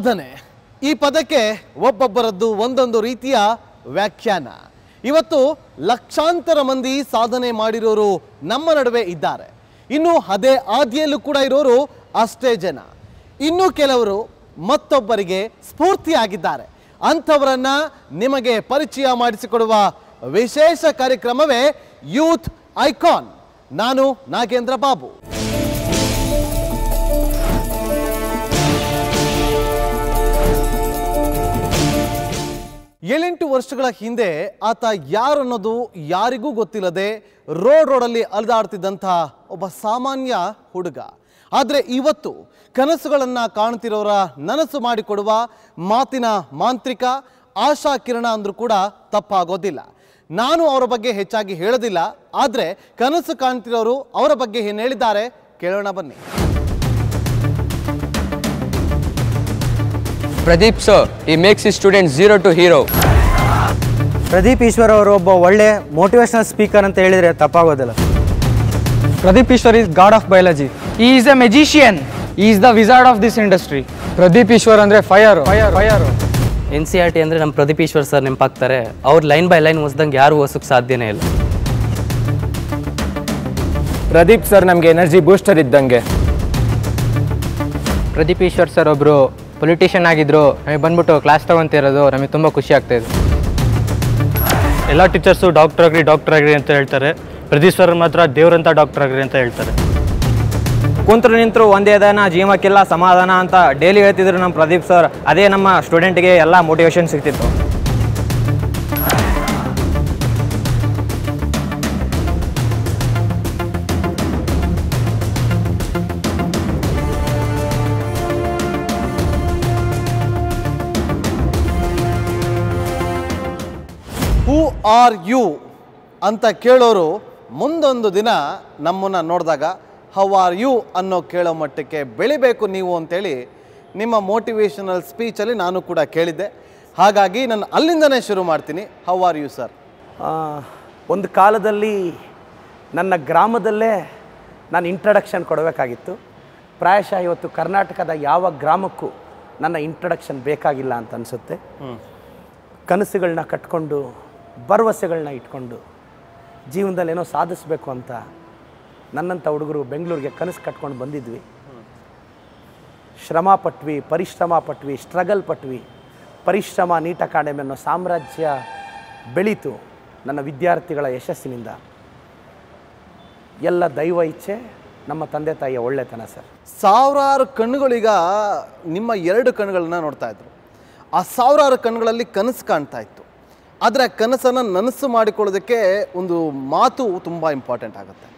ಸಾಧನೆ. ಈ ಪದಕ್ಕೆ ಒಬ್ಬೊಬ್ಬರದ್ದು ಒಂದೊಂದು ರೀತಿಯ ವ್ಯಾಖ್ಯಾನ. ಇವತ್ತು ಲಕ್ಷಾಂತರ ಮಂದಿ ಸಾಧನೆ ಮಾಡಿರೋರು ನಮ್ಮ ನಡುವೆ ಇದ್ದಾರೆ. ಇನ್ನು ಅದೇ ಆದಿಯಲ್ಲೂ ಕೂಡ ಇರೋರು ಅಷ್ಟೇ ಜನ. ಇನ್ನು ಕೆಲವರು ಮತ್ತೊಬ್ಬರಿಗೆ ಸ್ಫೂರ್ತಿಯಾಗಿದ್ದಾರೆ. ಅಂಥವರನ್ನ ನಿಮಗೆ ಪರಿಚಯ ಮಾಡಿಸಿಕೊಡುವ ವಿಶೇಷ ಕಾರ್ಯಕ್ರಮವೇ ಯೂತ್ ಐಕಾನ್. ನಾನು ನಾಗೇಂದ್ರ ಬಾಬು. ಏಳೆಂಟು ವರ್ಷಗಳ ಹಿಂದೆ ಆತ ಯಾರು ಅನ್ನೋದು ಯಾರಿಗೂ ಗೊತ್ತಿಲ್ಲದೆ ರೋಡ್ ರೋಡಲ್ಲಿ ಅಲೆದಾಡ್ತಿದ್ದಂಥ ಒಬ್ಬ ಸಾಮಾನ್ಯ ಹುಡುಗ. ಆದರೆ ಇವತ್ತು ಕನಸುಗಳನ್ನು ಕಾಣ್ತಿರೋರ ನನಸು ಮಾಡಿಕೊಡುವ ಮಾತಿನ ಮಾಂತ್ರಿಕ ಆಶಾ ಕಿರಣ ಅಂದರೂ ಕೂಡ ತಪ್ಪಾಗೋದಿಲ್ಲ. ನಾನು ಅವರ ಬಗ್ಗೆ ಹೆಚ್ಚಾಗಿ ಹೇಳೋದಿಲ್ಲ, ಆದರೆ ಕನಸು ಕಾಣ್ತಿರೋರು ಅವರ ಬಗ್ಗೆ ಏನು ಹೇಳಿದ್ದಾರೆ ಕೇಳೋಣ ಬನ್ನಿ. Pradeep ಸರ್ ಈ ಮೇಕ್ಸ್ ಈ student zero to hero Pradeep Eshwar ಅವರು ಒಬ್ಬ ಒಳ್ಳೆ ಮೋಟಿವೇಶನಲ್ ಸ್ಪೀಕರ್ ಅಂತ ಹೇಳಿದರೆ ತಪ್ಪಾಗೋದಿಲ್ಲ. Pradeep Eshwar is god of biology is the magician is the wizard of this industry Pradeep Eshwar ಅಂದರೆ fire fire fire fire N C R T ಅಂದರೆ ನಮ್ಮ Pradeep Eshwar sir ನೆನಪಾಗ್ತಾರೆ. ಅವ್ರು line by line ಓಸ್ದಂಗೆ ಯಾರು ಹೊಸಕ್ಕೆ ಸಾಧ್ಯನೇ ಇಲ್ಲ. ಪ್ರದೀಪ್ ಸರ್ ನಮಗೆ ಎನರ್ಜಿ ಬೂಸ್ಟರ್ ಇದ್ದಂಗೆ. ಪ್ರದೀಪ್ ಈಶ್ವರ್ ಸರ್ ಒಬ್ಬರು ಪೊಲಿಟಿಷಿಯನ್ ಆಗಿದ್ರು ನಮಗೆ ಬಂದ್ಬಿಟ್ಟು ಕ್ಲಾಸ್ ತಗೊಂತಿರೋದು ನಮಗೆ ತುಂಬ ಖುಷಿ ಆಗ್ತಾ ಎಲ್ಲ ಟೀಚರ್ಸು ಡಾಕ್ಟರ್ ಆಗ್ರಿ ಡಾಕ್ಟರ್ ಆಗ್ರಿ ಅಂತ ಹೇಳ್ತಾರೆ. ಪ್ರದೀಪ್ ಸರ್ ಮಾತ್ರ ದೇವರಂತ ಡಾಕ್ಟರ್ ಆಗ್ರಿ ಅಂತ ಹೇಳ್ತಾರೆ. ಕುಂತ್ರು ನಿಂತರು ಒಂದೇ ದನ ಜೀವಕ್ಕೆಲ್ಲ ಸಮಾಧಾನ ಅಂತ ಡೈಲಿ ಹೇಳ್ತಿದ್ರು ನಮ್ಮ ಪ್ರದೀಪ್ ಸರ್ ಅದೇ ನಮ್ಮ ಸ್ಟೂಡೆಂಟ್ಗೆ ಎಲ್ಲ ಮೋಟಿವೇಶನ್ ಸಿಗ್ತಿತ್ತು. ಆರ್ ಯು ಅಂತ ಕೇಳೋರು ಮುಂದೊಂದು ದಿನ ನಮ್ಮನ್ನು ನೋಡಿದಾಗ ಹೌ ಆರ್ ಯು ಅನ್ನೋ ಕೇಳೋ ಮಟ್ಟಕ್ಕೆ ಬೆಳಿಬೇಕು ನೀವು ಅಂತೇಳಿ ನಿಮ್ಮ ಮೋಟಿವೇಶನಲ್ ಸ್ಪೀಚಲ್ಲಿ ನಾನು ಕೂಡ ಕೇಳಿದ್ದೆ. ಹಾಗಾಗಿ ನಾನು ಅಲ್ಲಿಂದನೇ ಶುರು ಮಾಡ್ತೀನಿ. How are you sir? ಒಂದು ಕಾಲದಲ್ಲಿ ನನ್ನ ಗ್ರಾಮದಲ್ಲೇ ನಾನು ಇಂಟ್ರಡಕ್ಷನ್ ಕೊಡಬೇಕಾಗಿತ್ತು. ಪ್ರಾಯಶಃ ಇವತ್ತು ಕರ್ನಾಟಕದ ಯಾವ ಗ್ರಾಮಕ್ಕೂ ನನ್ನ ಇಂಟ್ರಡಕ್ಷನ್ ಬೇಕಾಗಿಲ್ಲ ಅಂತ ಅನಿಸುತ್ತೆ. ಕನಸುಗಳನ್ನ ಕಟ್ಕೊಂಡು ಭರವಸೆಗಳನ್ನ ಇಟ್ಕೊಂಡು ಜೀವನದಲ್ಲಿ ಏನೋ ಸಾಧಿಸಬೇಕು ಅಂತ ನನ್ನಂಥ ಹುಡುಗರು ಬೆಂಗಳೂರಿಗೆ ಕನಸು ಕಟ್ಕೊಂಡು ಬಂದಿದ್ವಿ. ಶ್ರಮ ಪಟ್ವಿ, ಪರಿಶ್ರಮ ಪಟ್ವಿ ಸ್ಟ್ರಗಲ್ ಪಟ್ವಿ. ಪರಿಶ್ರಮ, ನೀಟ ಅಕಾಡೆಮಿ ಅನ್ನೋ ಸಾಮ್ರಾಜ್ಯ ಬೆಳೀತು ನನ್ನ ವಿದ್ಯಾರ್ಥಿಗಳ ಯಶಸ್ಸಿನಿಂದ. ಎಲ್ಲ ದೈವ ಇಚ್ಛೆ, ನಮ್ಮ ತಂದೆ ತಾಯಿಯ ಒಳ್ಳೆತನ ಸರ್. ಸಾವಿರಾರು ಕಣ್ಣುಗಳೀಗ ನಿಮ್ಮ ಎರಡು ಕಣ್ಣುಗಳನ್ನ ನೋಡ್ತಾ ಇದ್ರು. ಆ ಸಾವಿರಾರು ಕಣ್ಣುಗಳಲ್ಲಿ ಕನಸು ಕಾಣ್ತಾ ಇತ್ತು. ಆದರೆ ಕನಸನ್ನು ನನಸು ಮಾಡಿಕೊಳ್ಳೋದಕ್ಕೆ ಒಂದು ಮಾತು ತುಂಬ ಇಂಪಾರ್ಟೆಂಟ್ ಆಗುತ್ತೆ.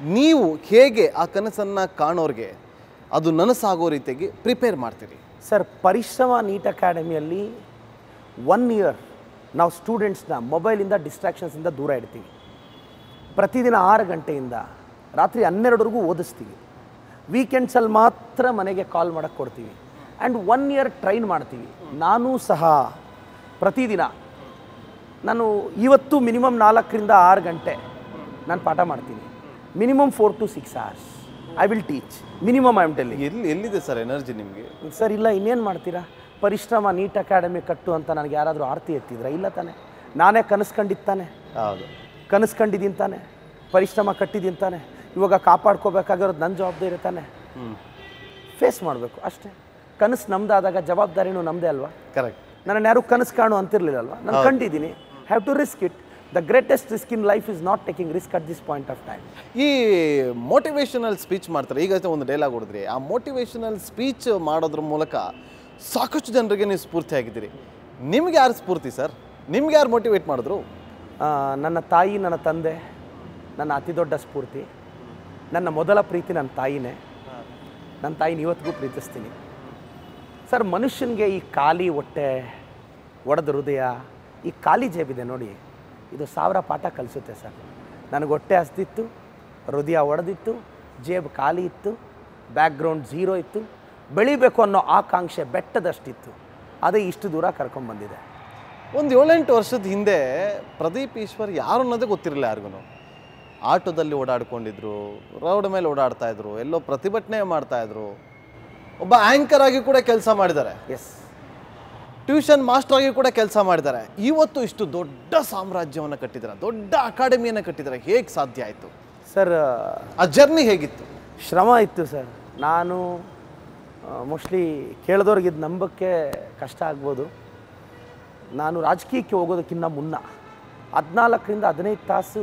ನೀವು ಹೇಗೆ ಆ ಕನಸನ್ನು ಕಾಣೋರಿಗೆ ಅದು ನನಸಾಗೋ ರೀತಿಯಾಗಿ ಪ್ರಿಪೇರ್ ಮಾಡ್ತೀರಿ? ಸರ್ ಪರಿಶ್ರಮ ನೀಟ್ ಅಕಾಡೆಮಿಯಲ್ಲಿ ಒನ್ ಇಯರ್ ನಾವು ಸ್ಟೂಡೆಂಟ್ಸ್ನ ಮೊಬೈಲಿಂದ ಡಿಸ್ಟ್ರಾಕ್ಷನ್ಸಿಂದ ದೂರ ಇಡ್ತೀವಿ. ಪ್ರತಿದಿನ ಆರು ಗಂಟೆಯಿಂದ ರಾತ್ರಿ ಹನ್ನೆರಡರೆಗೂ ಓದಿಸ್ತೀವಿ. ವೀಕೆಂಡ್ಸಲ್ಲಿ ಮಾತ್ರ ಮನೆಗೆ ಕಾಲ್ ಮಾಡೋಕ್ಕೆ ಕೊಡ್ತೀವಿ. ಆ್ಯಂಡ್ ಒನ್ ಇಯರ್ ಟ್ರೈನ್ ಮಾಡ್ತೀವಿ. ನಾನೂ ಸಹ ಪ್ರತಿದಿನ ನಾನು ಇವತ್ತು ಮಿನಿಮಮ್ ನಾಲ್ಕರಿಂದ ಆರು ಗಂಟೆ ನಾನು ಪಾಠ ಮಾಡ್ತೀನಿ. Minimum four to six hours I will teach minimum I am ಟೆಲ್ಲಿ ಎಲ್ಲಿ ಎಲ್ಲಿದೆ ಸರ್ ಎನರ್ಜಿ ನಿಮಗೆ? ಸರ್ ಇಲ್ಲ ಇನ್ನೇನು ಮಾಡ್ತೀರಾ? ಪರಿಶ್ರಮ ನೀಟ್ ಅಕಾಡೆಮಿ ಕಟ್ಟು ಅಂತ ನನಗೆ ಯಾರಾದರೂ ಆರ್ತಿ ಎತ್ತಿದ್ರ? ಇಲ್ಲ ತಾನೆ. ನಾನೇ ಕನಸು ಕಂಡಿದ್ದು ತಾನೆ. ಹೌದು. ಕನಸು ಕಂಡಿದ್ದೀನಿ ತಾನೆ. ಪರಿಶ್ರಮ ಕಟ್ಟಿದ್ದೀನಿ ತಾನೆ. ಇವಾಗ ಕಾಪಾಡ್ಕೋಬೇಕಾಗಿರೋದು ನನ್ನ ಜವಾಬ್ದಾರಿ ತಾನೆ. ಫೇಸ್ ಮಾಡಬೇಕು ಅಷ್ಟೇ. ಕನಸು ನಮ್ದಾದಾಗ ಜವಾಬ್ದಾರಿನೂ ನಮ್ಮದೇ ಅಲ್ವಾ? ಕರೆಕ್ಟ್ ನನ್ನನ್ನು ಯಾರು ಕನಸು ಕಾಣು ಅಂತಿರ್ಲಿಲ್ಲಲ್ವಾ ನಾನು ಕಂಡಿದ್ದೀನಿ. Have to risk it the greatest risk in life is not taking risk at this point of time ಈ ಮೋಟಿವೇಶನಲ್ ಸ್ಪೀಚ್ ಮಾಡ್ತಾರೆ ಈಗ ಒಂದು ಡೈಲಾಗ್ ಹೊಡಿದ್ರಿ. ಆ ಮೋಟಿವೇಶನಲ್ ಸ್ಪೀಚ್ ಮಾಡೋದ್ರ ಮೂಲಕ ಸಾಕಷ್ಟು ಜನರಿಗೆ ನೀವು ಸ್ಫೂರ್ತಿಯಾಗಿದ್ದೀರಿ ನಿಮ್ಗೆ ಯಾರು ಸ್ಫೂರ್ತಿ ಸರ್? ನಿಮ್ಗೆ ಯಾರು ಮೋಟಿವೇಟ್ ಮಾಡಿದ್ರು? ನನ್ನ ತಾಯಿ ನನ್ನ ತಂದೆ ನನ್ನ ಅತಿ ದೊಡ್ಡ ಸ್ಫೂರ್ತಿ. ನನ್ನ ಮೊದಲ ಪ್ರೀತಿ ನನ್ನ ತಾಯಿನೇ. ನನ್ನ ತಾಯಿನ ಇವತ್ತಿಗೂ ಪ್ರೀತಿಸ್ತೀನಿ. ಸರ್ ಮನುಷ್ಯನಿಗೆ ಈ ಖಾಲಿ ಹೊಟ್ಟೆ ಒಡೆದ ಹೃದಯ ಈ ಖಾಲಿ ಜೇಬಿದೆ ನೋಡಿ ಇದು ಸಾವಿರ ಪಾಠ ಕಲಿಸುತ್ತೆ ಸರ್. ನನಗೆ ಹೊಟ್ಟೆ ಹಸ್ದಿತ್ತು ಹೃದಯ ಒಡೆದಿತ್ತು ಜೇಬ್ ಖಾಲಿ ಇತ್ತು ಬ್ಯಾಕ್ಗ್ರೌಂಡ್ ಝೀರೋ ಇತ್ತು ಬೆಳಿಬೇಕು ಅನ್ನೋ ಆಕಾಂಕ್ಷೆ ಬೆಟ್ಟದಷ್ಟಿತ್ತು. ಅದೇ ಇಷ್ಟು ದೂರ ಕರ್ಕೊಂಡ್ಬಂದಿದೆ ಒಂದು ಏಳೆಂಟು ವರ್ಷದ ಹಿಂದೆ ಪ್ರದೀಪ್ ಈಶ್ವರ್ ಯಾರು ಅನ್ನೋದೇ ಗೊತ್ತಿರಲಿಲ್ಲ ಯಾರಿಗೂ. ಆಟೋದಲ್ಲಿ ಓಡಾಡ್ಕೊಂಡಿದ್ರು ರೋಡ್ ಮೇಲೆ ಓಡಾಡ್ತಾ ಇದ್ರು ಎಲ್ಲೋ ಪ್ರತಿಭಟನೆ ಮಾಡ್ತಾ ಇದ್ರು. ಒಬ್ಬ ಆ್ಯಂಕರ್ ಆಗಿ ಕೂಡ ಕೆಲಸ ಮಾಡಿದ್ದಾರೆ. ಎಸ್ ಟ್ಯೂಷನ್ ಮಾಸ್ಟರ್ ಆಗಿ ಕೂಡ ಕೆಲಸ ಮಾಡಿದ್ದಾರೆ. ಇವತ್ತು ಇಷ್ಟು ದೊಡ್ಡ ಸಾಮ್ರಾಜ್ಯವನ್ನು ಕಟ್ಟಿದ್ದಾರೆ. ದೊಡ್ಡ ಅಕಾಡೆಮಿಯನ್ನು ಕಟ್ಟಿದ್ದಾರೆ. ಹೇಗೆ ಸಾಧ್ಯ ಆಯಿತು? ಸರ್ ಆ ಜರ್ನಿ ಹೇಗಿತ್ತು? ಶ್ರಮ ಇತ್ತು ಸರ್. ನಾನು ಮೋಸ್ಟ್ಲಿ ಕೇಳಿದವ್ರಿಗೆ ಇದು ನಂಬಕ್ಕೆ ಕಷ್ಟ ಆಗ್ಬೋದು. ನಾನು ರಾಜಕೀಯಕ್ಕೆ ಹೋಗೋದಕ್ಕಿಂತ ಮುನ್ನ ಹದಿನಾಲ್ಕರಿಂದ ಹದಿನೈದು ತಾಸು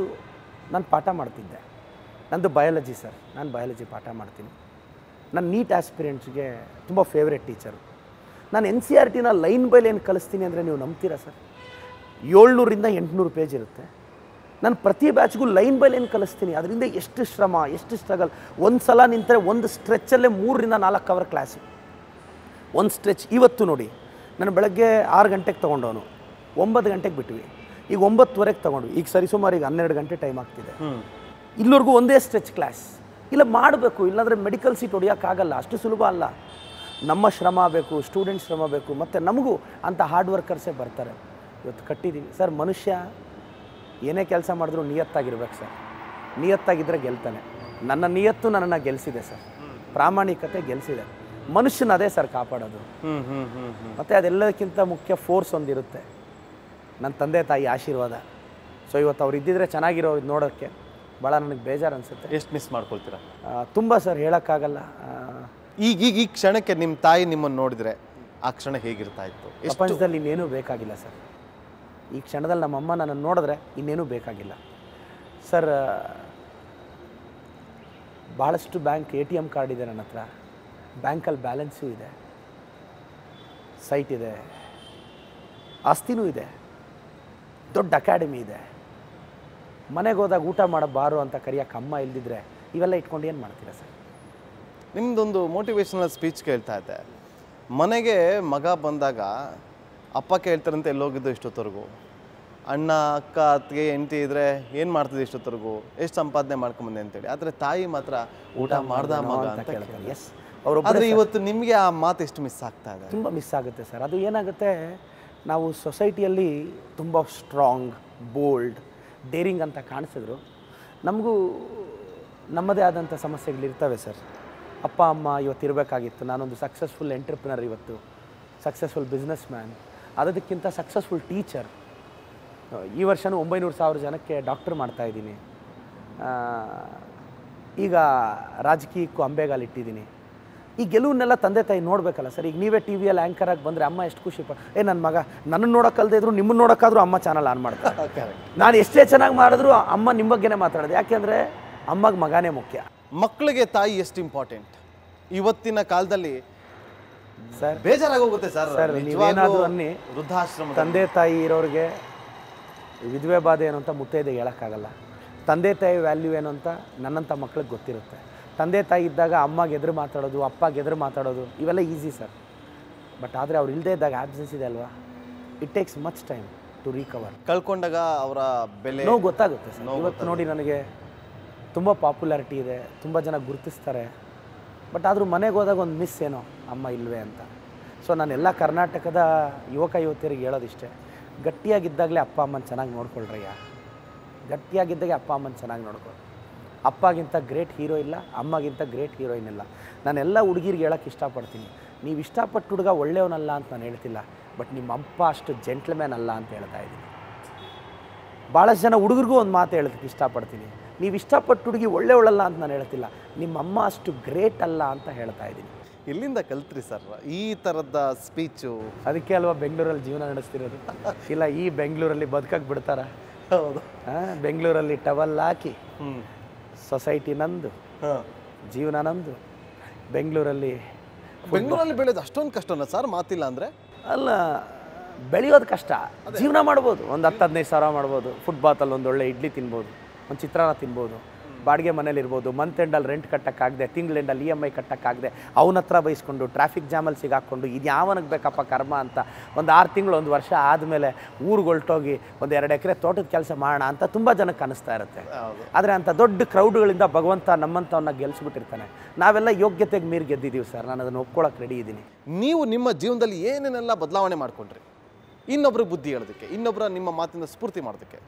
ನಾನು ಪಾಠ ಮಾಡ್ತಿದ್ದೆ. ನಂದು ಬಯಾಲಜಿ ಸರ್. ನಾನು ಬಯಾಲಜಿ ಪಾಠ ಮಾಡ್ತೀನಿ. ನನ್ನ ನೀಟ್ ಆಸ್ಪಿರೆಂಟ್ಸ್ಗೆ ತುಂಬ ಫೇವ್ರೆಟ್ ಟೀಚರು ನಾನು ಎನ್ ಸಿ ಆರ್ ಟಿನ ಲೈನ್ ಬೈ ಲೈನ್ ಕಲಿಸ್ತೀನಿ ಅಂದರೆ ನೀವು ನಂಬ್ತೀರಾ ಸರ್? ಏಳ್ನೂರಿಂದ ಎಂಟುನೂರು ಪೇಜ್ ಇರುತ್ತೆ. ನಾನು ಪ್ರತಿ ಬ್ಯಾಚ್ಗೂ ಲೈನ್ ಬೈ ಲೈನ್ ಕಲಿಸ್ತೀನಿ ಅದರಿಂದ ಎಷ್ಟು ಶ್ರಮ ಎಷ್ಟು ಸ್ಟ್ರಗಲ್. ಒಂದು ಸಲ ನಿಂತರೆ ಒಂದು ಸ್ಟ್ರೆಚ್ಚಲ್ಲೇ ಮೂರರಿಂದ ನಾಲ್ಕು ಅವರ್ ಕ್ಲಾಸು. ಒಂದು ಸ್ಟ್ರೆಚ್. ಇವತ್ತು ನೋಡಿ ನಾನು ಬೆಳಗ್ಗೆ ಆರು ಗಂಟೆಗೆ ತೊಗೊಂಡವನು. ಒಂಬತ್ತು ಗಂಟೆಗೆ ಬಿಟ್ವಿ. ಈಗ ಒಂಬತ್ತುವರೆಗೆ ತೊಗೊಂಡ್ವಿ. ಈಗ ಸರಿಸುಮಾರು ಈಗ ಹನ್ನೆರಡು ಗಂಟೆ ಟೈಮ್ ಆಗ್ತಿದೆ. ಇಲ್ಲಿವರೆಗೂ ಒಂದೇ ಸ್ಟ್ರೆಚ್ ಕ್ಲಾಸ್. ಇಲ್ಲ ಮಾಡಬೇಕು ಇಲ್ಲಾಂದರೆ ಮೆಡಿಕಲ್ ಸೀಟ್ ಹೊಡಿಯೋಕ್ಕಾಗಲ್ಲ. ಅಷ್ಟು ಸುಲಭ ಅಲ್ಲ. ನಮ್ಮ ಶ್ರಮ ಬೇಕು ಸ್ಟೂಡೆಂಟ್ ಶ್ರಮ ಬೇಕು ಮತ್ತು ನಮಗೂ ಅಂಥ ಹಾರ್ಡ್ ವರ್ಕರ್ಸೇ ಬರ್ತಾರೆ. ಇವತ್ತು ಕಟ್ಟಿದ್ದೀವಿ ಸರ್ ಮನುಷ್ಯ ಏನೇ ಕೆಲಸ ಮಾಡಿದ್ರು ನಿಯತ್ತಾಗಿರ್ಬೇಕು ಸರ್. ನಿಯತ್ತಾಗಿದ್ದರೆ ಗೆಲ್ತಾನೆ. ನನ್ನ ನಿಯತ್ತು ನನ್ನನ್ನು ಗೆಲ್ಲಿಸಿದೆ ಸರ್. ಪ್ರಾಮಾಣಿಕತೆ ಗೆಲ್ಲಿಸಿದೆ ಮನುಷ್ಯನ ಅದೇ ಸರ್ ಕಾಪಾಡೋದು. ಮತ್ತು ಅದೆಲ್ಲದಕ್ಕಿಂತ ಮುಖ್ಯ ಫೋರ್ಸ್ ಒಂದಿರುತ್ತೆ. ನನ್ನ ತಂದೆ ತಾಯಿ ಆಶೀರ್ವಾದ. ಸೊ ಇವತ್ತು ಅವ್ರು ಇದ್ದಿದ್ರೆ ಚೆನ್ನಾಗಿರೋ ಇದು ನೋಡೋಕ್ಕೆ ಭಾಳ ನನಗೆ ಬೇಜಾರು ಅನಿಸುತ್ತೆ. ಎಷ್ಟು ಮಿಸ್ ಮಾಡ್ಕೊಳ್ತೀರಾ? ತುಂಬ ಸರ್ ಹೇಳೋಕ್ಕಾಗಲ್ಲ. ಈಗ ಈಗ ಈ ಕ್ಷಣಕ್ಕೆ ನಿಮ್ಮ ತಾಯಿ ನಿಮ್ಮನ್ನು ನೋಡಿದ್ರೆ ಆ ಕ್ಷಣ ಹೇಗಿರ್ತಾ ಇತ್ತು? ಪ್ರಪಂಚದಲ್ಲಿ ಇನ್ನೇನೂ ಬೇಕಾಗಿಲ್ಲ ಸರ್. ಈ ಕ್ಷಣದಲ್ಲಿ ನಮ್ಮಮ್ಮ ನನ್ನನ್ನು ನೋಡಿದ್ರೆ ಇನ್ನೇನೂ ಬೇಕಾಗಿಲ್ಲ. ಸರ್ ಭಾಳಷ್ಟು bank A T M card ಇದೆ ನನ್ನ ಹತ್ರ. ಬ್ಯಾಂಕಲ್ಲಿ ಬ್ಯಾಲೆನ್ಸು ಇದೆ. ಸೈಟ್ ಇದೆ. ಆಸ್ತಿನೂ ಇದೆ. ದೊಡ್ಡ ಅಕಾಡೆಮಿ ಇದೆ. ಮನೆಗೆ ಹೋದಾಗ ಊಟ ಮಾಡೋ ಬಾರು ಅಂತ ಕರಿಯೋಕೆ ಅಮ್ಮ ಇಲ್ದಿದ್ರೆ ಇವೆಲ್ಲ ಇಟ್ಕೊಂಡು ಏನು ಮಾಡ್ತೀರಾ ಸರ್? ನಿಮ್ದೊಂದು ಮೋಟಿವೇಶನಲ್ ಸ್ಪೀಚ್ ಕೇಳ್ತಾ ಇದ್ದೆ. ಮನೆಗೆ ಮಗ ಬಂದಾಗ ಅಪ್ಪ ಕೇಳ್ತಾರಂತೆ ಎಲ್ಲೋಗಿದ್ದು ಇಷ್ಟೊತ್ತವರೆಗೂ. ಅಣ್ಣ ಅಕ್ಕ ಅತ್ತಿಗೆ ಹೆಂಡತಿ ಇದ್ರೆ ಏನು ಮಾಡ್ತಿದ್ದೆ ಇಷ್ಟೊತ್ತವರೆಗೂ? ಎಷ್ಟು ಸಂಪಾದನೆ ಮಾಡ್ಕೊಂಬಂದೆ ಅಂತೇಳಿ. ಆದರೆ ತಾಯಿ ಮಾತ್ರ ಊಟ ಮಾಡ್ದ ಮಗ ಅಂತ ಕೇಳ್ತಾರೆ. ಎಸ್ ಅವರು ಆದರೆ ಇವತ್ತು ನಿಮಗೆ ಆ ಮಾತು ಎಷ್ಟು ಮಿಸ್ ಆಗ್ತಾ ಇದೆ? ತುಂಬ ಮಿಸ್ ಆಗುತ್ತೆ ಸರ್. ಅದು ಏನಾಗುತ್ತೆ ನಾವು ಸೊಸೈಟಿಯಲ್ಲಿ ತುಂಬ ಸ್ಟ್ರಾಂಗ್ ಬೋಲ್ಡ್ ಡೇರಿಂಗ್ ಅಂತ ಕಾಣಿಸಿದ್ರು. ನಮಗೂ ನಮ್ಮದೇ ಆದಂಥ ಸಮಸ್ಯೆಗಳಿರ್ತವೆ ಸರ್. ಅಪ್ಪ ಅಮ್ಮ ಇವತ್ತು ಇರಬೇಕಾಗಿತ್ತು. ನಾನೊಂದು ಸಕ್ಸಸ್ಫುಲ್ ಎಂಟರ್ಪ್ರಿನರ್ ಇವತ್ತು. ಸಕ್ಸಸ್ಫುಲ್ ಬಿಸ್ನೆಸ್ ಮ್ಯಾನ್ ಅದಕ್ಕಿಂತ ಸಕ್ಸಸ್ಫುಲ್ ಟೀಚರ್ ಈ ವರ್ಷನೂ ಒಂಬೈನೂರು ಸಾವಿರ ಜನಕ್ಕೆ ಡಾಕ್ಟರ್ ಮಾಡ್ತಾಯಿದ್ದೀನಿ ಈಗ ರಾಜಕೀಯಕ್ಕೂ ಅಂಬೆಗಾಲ್ ಇಟ್ಟಿದ್ದೀನಿ ಈ ಗೆಲುವನ್ನೆಲ್ಲ ತಂದೆ ತಾಯಿ ನೋಡಬೇಕಲ್ಲ ಸರ್. ಈಗ ನೀವೇ ಟಿ ವಿಯಲ್ಲಿ ಆ್ಯಂಕರ್ ಆಗಿ ಬಂದರೆ ಅಮ್ಮ ಎಷ್ಟು ಖುಷಿ ಪಡ್ ಏ ನನ್ನ ಮಗ ನನ್ನನ್ನು ನೋಡೋಕ್ಕಲ್ದೇ ಇದ್ರು ನಿಮ್ಮನ್ನು ನೋಡೋಕ್ಕಾದ್ರೂ ಅಮ್ಮ ಚಾನಲ್ ಆನ್ ಮಾಡ್ತಾರೆ. ನಾನು ಎಷ್ಟೇ ಚೆನ್ನಾಗಿ ಮಾಡಿದ್ರು ಅಮ್ಮ ನಿಮ್ಮ ಬಗ್ಗೆನೇ ಮಾತಾಡೋದು. ಯಾಕೆಂದರೆ ಅಮ್ಮಗೆ ಮಗನೇ ಮುಖ್ಯ. ಮಕ್ಕಳಿಗೆ ತಾಯಿ ಎಷ್ಟು ಇಂಪಾರ್ಟೆಂಟ್ ಇವತ್ತಿನ ಕಾಲದಲ್ಲಿ ಸರ್ ಬೇಜಾರಾಗಿ ಹೋಗುತ್ತೆ ಸರ್. ಸರ್ ನೀವೇನಾದರೂ ಅನ್ನಿ ವೃದ್ಧಾಶ್ರಮ ತಂದೆ ತಾಯಿ ಇರೋರಿಗೆ ವಿಧವೆ ಬಾಧೆ ಏನು ಅಂತ ಮುತ್ತೈದೆಗೆ ಹೇಳೋಕ್ಕಾಗಲ್ಲ. ತಂದೆ ತಾಯಿ ವ್ಯಾಲ್ಯೂ ಏನು ಅಂತ ನನ್ನಂಥ ಮಕ್ಳಿಗೆ ಗೊತ್ತಿರುತ್ತೆ. ತಂದೆ ತಾಯಿ ಇದ್ದಾಗ ಅಮ್ಮಗೆ ಎದುರು ಮಾತಾಡೋದು ಅಪ್ಪಗೆ ಎದುರು ಮಾತಾಡೋದು ಇವೆಲ್ಲ ಈಸಿ ಸರ್. ಬಟ್ ಆದರೆ ಅವ್ರು ಇಲ್ಲದೇ ಇದ್ದಾಗ ಆಬ್ಸೆನ್ಸ್ ಇದೆ ಅಲ್ವಾ? It takes much time to recover ಕಳ್ಕೊಂಡಾಗ ಅವರ ಬೆಲೆ ನೋವು ಗೊತ್ತಾಗುತ್ತೆ ಸರ್. ಇವತ್ತು ನೋಡಿ ನನಗೆ ತುಂಬ ಪಾಪ್ಯುಲಾರಿಟಿ ಇದೆ, ತುಂಬ ಜನ ಗುರುತಿಸ್ತಾರೆ. ಬಟ್ ಆದರೂ ಮನೆಗೆ ಹೋದಾಗ ಒಂದು ಮಿಸ್ ಏನೋ, ಅಮ್ಮ ಇಲ್ವೇ ಅಂತ. ಸೊ ನಾನು ಎಲ್ಲ ಕರ್ನಾಟಕದ ಯುವಕ ಯುವತಿಯರಿಗೆ ಹೇಳೋದಿಷ್ಟೇ, ಗಟ್ಟಿಯಾಗಿದ್ದಾಗಲೇ ಅಪ್ಪ ಅಮ್ಮನ ಚೆನ್ನಾಗಿ ನೋಡ್ಕೊಳ್ರಯ್ಯ. ಗಟ್ಟಿಯಾಗಿದ್ದಾಗೆ ಅಪ್ಪ ಅಮ್ಮನ ಚೆನ್ನಾಗಿ ನೋಡ್ಕೊ. ಅಪ್ಪಗಿಂತ ಗ್ರೇಟ್ ಹೀರೋ ಇಲ್ಲ, ಅಮ್ಮಗಿಂತ ಗ್ರೇಟ್ ಹೀರೋಯಿನ್ ಇಲ್ಲ. ನಾನೆಲ್ಲ ಹುಡುಗಿರಿಗೆ ಹೇಳೋಕ್ಕೆ ಇಷ್ಟಪಡ್ತೀನಿ. ನೀವು ಇಷ್ಟಪಟ್ಟು ಹುಡುಗ ಒಳ್ಳೆಯವನಲ್ಲ ಅಂತ ನಾನು ಹೇಳ್ತಿಲ್ಲ, ಬಟ್ ನಿಮ್ಮ ಅಪ್ಪ ಅಷ್ಟು ಜೆಂಟ್ಲ್ಮ್ಯಾನ್ ಅಲ್ಲ ಅಂತ ಹೇಳ್ತಾ ಇದ್ದೀನಿ. ಭಾಳಷ್ಟು ಜನ ಹುಡುಗರಿಗೂ ಒಂದು ಮಾತು ಹೇಳೋದಕ್ಕೆ ಇಷ್ಟಪಡ್ತೀನಿ. ನೀವು ಇಷ್ಟಪಟ್ಟು ಹುಡುಗಿ ಒಳ್ಳೆಯವಳಲ್ಲ ಅಂತ ನಾನು ಹೇಳ್ತಿಲ್ಲ. ನಿಮ್ಮ ಅಮ್ಮ ಅಷ್ಟು ಗ್ರೇಟ್ ಅಲ್ಲ ಅಂತ ಹೇಳ್ತಾ ಇದ್ದೀನಿ. ಎಲ್ಲಿಂದ ಕಲ್ತ್ರಿ ಸರ್? ಈ ಥರದ ಸ್ಪೀಚು ಅದಕ್ಕೆ ಅಲ್ವಾ ಬೆಂಗಳೂರಲ್ಲಿ ಜೀವನ ನಡೆಸ್ತಿರೋದು? ಇಲ್ಲ ಈ ಬೆಂಗಳೂರಲ್ಲಿ ಬದುಕಕ್ಕೆ ಬಿಡ್ತಾರ? ಹೌದು. ಬೆಂಗಳೂರಲ್ಲಿ ಟವಲ್ ಹಾಕಿ ಸೊಸೈಟಿ ನಂದು ಜೀವನ ನಂದು ಬೆಂಗಳೂರಲ್ಲಿ ಬೆಂಗಳೂರಲ್ಲಿ ಬೆಳೆಯೋದು ಅಷ್ಟೊಂದು ಕಷ್ಟನ ಸರ್ ಮಾತಿಲ್ಲ ಅಂದರೆ? ಅಲ್ಲ ಬೆಳೆಯೋದು ಕಷ್ಟ. ಜೀವನ ಮಾಡ್ಬೋದು. ಒಂದು ಹತ್ತು ಹದಿನೈದು ಸಾವಿರ ಮಾಡ್ಬೋದು. ಫುಟ್ಬಾತಲ್ಲಿ ಒಂದು ಒಳ್ಳೆ ಇಡ್ಲಿ ತಿನ್ಬೋದು. ಒಂದು ಚಿತ್ರಾನ್ನ ತಿನ್ಬೋದು ಬಾಡಿಗೆ ಮನೇಲಿ ಇರ್ಬೋದು ಮಂತ್ ಎಂಡಲ್ಲಿ ರೆಂಟ್ ಕಟ್ಟೋಕ್ಕಾಗದೆ ತಿಂಗಳ ಎಂಡಲ್ಲಿ ಇ ಎಂ ಐ ಕಟ್ಟೋಕ್ಕಾಗದೆ ಅವನ ಹತ್ರ ಬೈಸ್ಕೊಂಡು ಟ್ರಾಫಿಕ್ ಜಾಮಲ್ಲಿ ಸಿಗಾಕ್ಕೊಂಡು ಇದು ಯಾವನಿಗೆ ಬೇಕಪ್ಪ ಕರ್ಮ ಅಂತ ಒಂದು ಆರು ತಿಂಗಳು ಒಂದು ವರ್ಷ ಆದಮೇಲೆ ಊರಿಗೆ ಹೊಲ್ಟೋಗಿ ಒಂದು ಎರಡು ಎಕರೆ ತೋಟದ ಕೆಲಸ ಮಾಡೋಣ ಅಂತ ತುಂಬ ಜನಕ್ಕೆ ಅನಿಸ್ತಾ ಇರುತ್ತೆ. ಆದರೆ ಅಂಥ ದೊಡ್ಡ ಕ್ರೌಡ್ಗಳಿಂದ ಭಗವಂತ ನಮ್ಮಂಥವನ್ನ ಗೆಲ್ಲಿಸ್ಬಿಟ್ಟಿರ್ತಾನೆ ನಾವೆಲ್ಲ ಯೋಗ್ಯತೆಗೆ ಮೀರಿ ಗೆದ್ದಿದ್ದೀವಿ ಸರ್ ನಾನು ಅದನ್ನು ಒಪ್ಕೊಳ್ಳೋಕೆ ರೆಡಿ ಇದ್ದೀನಿ ನೀವು ನಿಮ್ಮ ಜೀವನದಲ್ಲಿ ಏನೇನೆಲ್ಲ ಬದಲಾವಣೆ ಮಾಡಿಕೊಂಡ್ರಿ? ಇನ್ನೊಬ್ರಿಗೆ ಬುದ್ಧಿ ಹೇಳೋದಕ್ಕೆ ಇನ್ನೊಬ್ಬರ ನಿಮ್ಮ ಮಾತಿನ ಸ್ಫೂರ್ತಿ ಮಾಡೋದಕ್ಕೆ.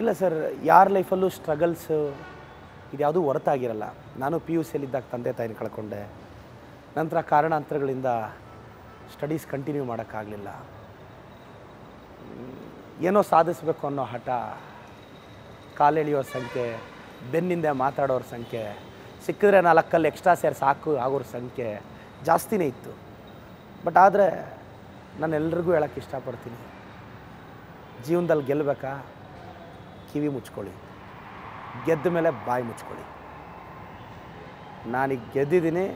ಇಲ್ಲ ಸರ್, ಯಾರ ಲೈಫಲ್ಲೂ ಸ್ಟ್ರಗಲ್ಸು ಇದ್ಯಾವುದೂ ಹೊರತಾಗಿರಲ್ಲ. ನಾನು ಪಿ ಯು ಸಿಯಲ್ಲಿದ್ದಾಗ ತಂದೆ ತಾಯಿನ ಕಳ್ಕೊಂಡೆ. ನಂತರ ಕಾರಣಾಂತರಗಳಿಂದ ಸ್ಟಡೀಸ್ ಕಂಟಿನ್ಯೂ ಮಾಡೋಕ್ಕಾಗಲಿಲ್ಲ. ಏನೋ ಸಾಧಿಸಬೇಕು ಅನ್ನೋ ಹಠ ಕಾಲೆಳೆಯೋರ ಸಂಖ್ಯೆ, ಬೆನ್ನಿಂದ ಮಾತಾಡೋರ ಸಂಖ್ಯೆ, ಸಿಕ್ಕಿದ್ರೆ ನಾಲ್ಕಲ್ಲಿ ಎಕ್ಸ್ಟ್ರಾ ಸೇರ್ ಸಾಕು ಆಗೋರ ಸಂಖ್ಯೆ ಜಾಸ್ತಿನೇ ಇತ್ತು. ಬಟ್ ಆದರೆ ನಾನು ಎಲ್ರಿಗೂ ಹೇಳೋಕ್ಕೆ ಇಷ್ಟಪಡ್ತೀನಿ. ಜೀವನದಲ್ಲಿ ಗೆಲ್ಲಬೇಕಾ ಕಿವಿ ಮುಚ್ಕೊಳ್ಳಿ. ಗೆದ್ದ ಮೇಲೆ ಬಾಯಿ ಮುಚ್ಕೊಳ್ಳಿ. ನಾನೀಗ ಗೆದ್ದಿದ್ದೀನಿ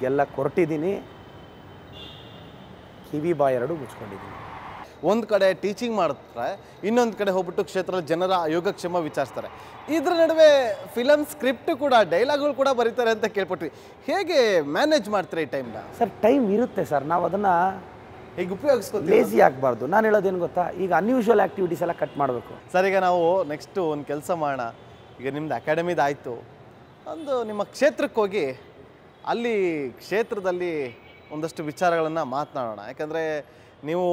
ಗೆಲ್ಲ ಕೊರಟಿದ್ದೀನಿ. ಕಿವಿ ಬಾಯಿ ಎರಡು ಮುಚ್ಕೊಂಡಿದ್ದೀನಿ. ಒಂದು ಕಡೆ ಟೀಚಿಂಗ್ ಮಾಡ್ತಾರೆ ಇನ್ನೊಂದು ಕಡೆ ಹೋಗ್ಬಿಟ್ಟು ಕ್ಷೇತ್ರದ ಜನರ ಯೋಗಕ್ಷೇಮ ವಿಚಾರಿಸ್ತಾರೆ. ಇದ್ರ ನಡುವೆ ಫಿಲಮ್ ಸ್ಕ್ರಿಪ್ಟ್ ಕೂಡ ಡೈಲಾಗ್ಗಳು ಕೂಡ ಬರೀತಾರೆ ಅಂತ ಕೇಳ್ಪಟ್ವಿ. ಹೇಗೆ ಮ್ಯಾನೇಜ್ ಮಾಡ್ತಾರೆ ಈ ಟೈಮ್ನ ಸರ್ ಟೈಮ್ ಇರುತ್ತೆ ಸರ್. ನಾವು ಅದನ್ನು ಈಗ ಉಪಯೋಗಿಸ್ಕೊತೀವಿ ಲೇಸಿ ಆಗಬಾರ್ದು. ನಾನು ಹೇಳೋದೇನು ಗೊತ್ತಾ? ಈಗ ಅನ್ಯೂಶುವಲ್ ಆ್ಯಕ್ಟಿವಿಟೀಸ್ ಎಲ್ಲ ಕಟ್ ಮಾಡಬೇಕು. ಸರ್ ಈಗ ನಾವು ನೆಕ್ಸ್ಟು ಒಂದು ಕೆಲಸ ಮಾಡೋಣ. ಈಗ ನಿಮ್ದು ಅಕಾಡೆಮಿದು ಆಯಿತು. ಒಂದು ನಿಮ್ಮ ಕ್ಷೇತ್ರಕ್ಕೆ ಹೋಗಿ ಅಲ್ಲಿ ಕ್ಷೇತ್ರದಲ್ಲಿ ಒಂದಷ್ಟು ವಿಚಾರಗಳನ್ನು ಮಾತನಾಡೋಣ. ಯಾಕಂದರೆ ನೀವು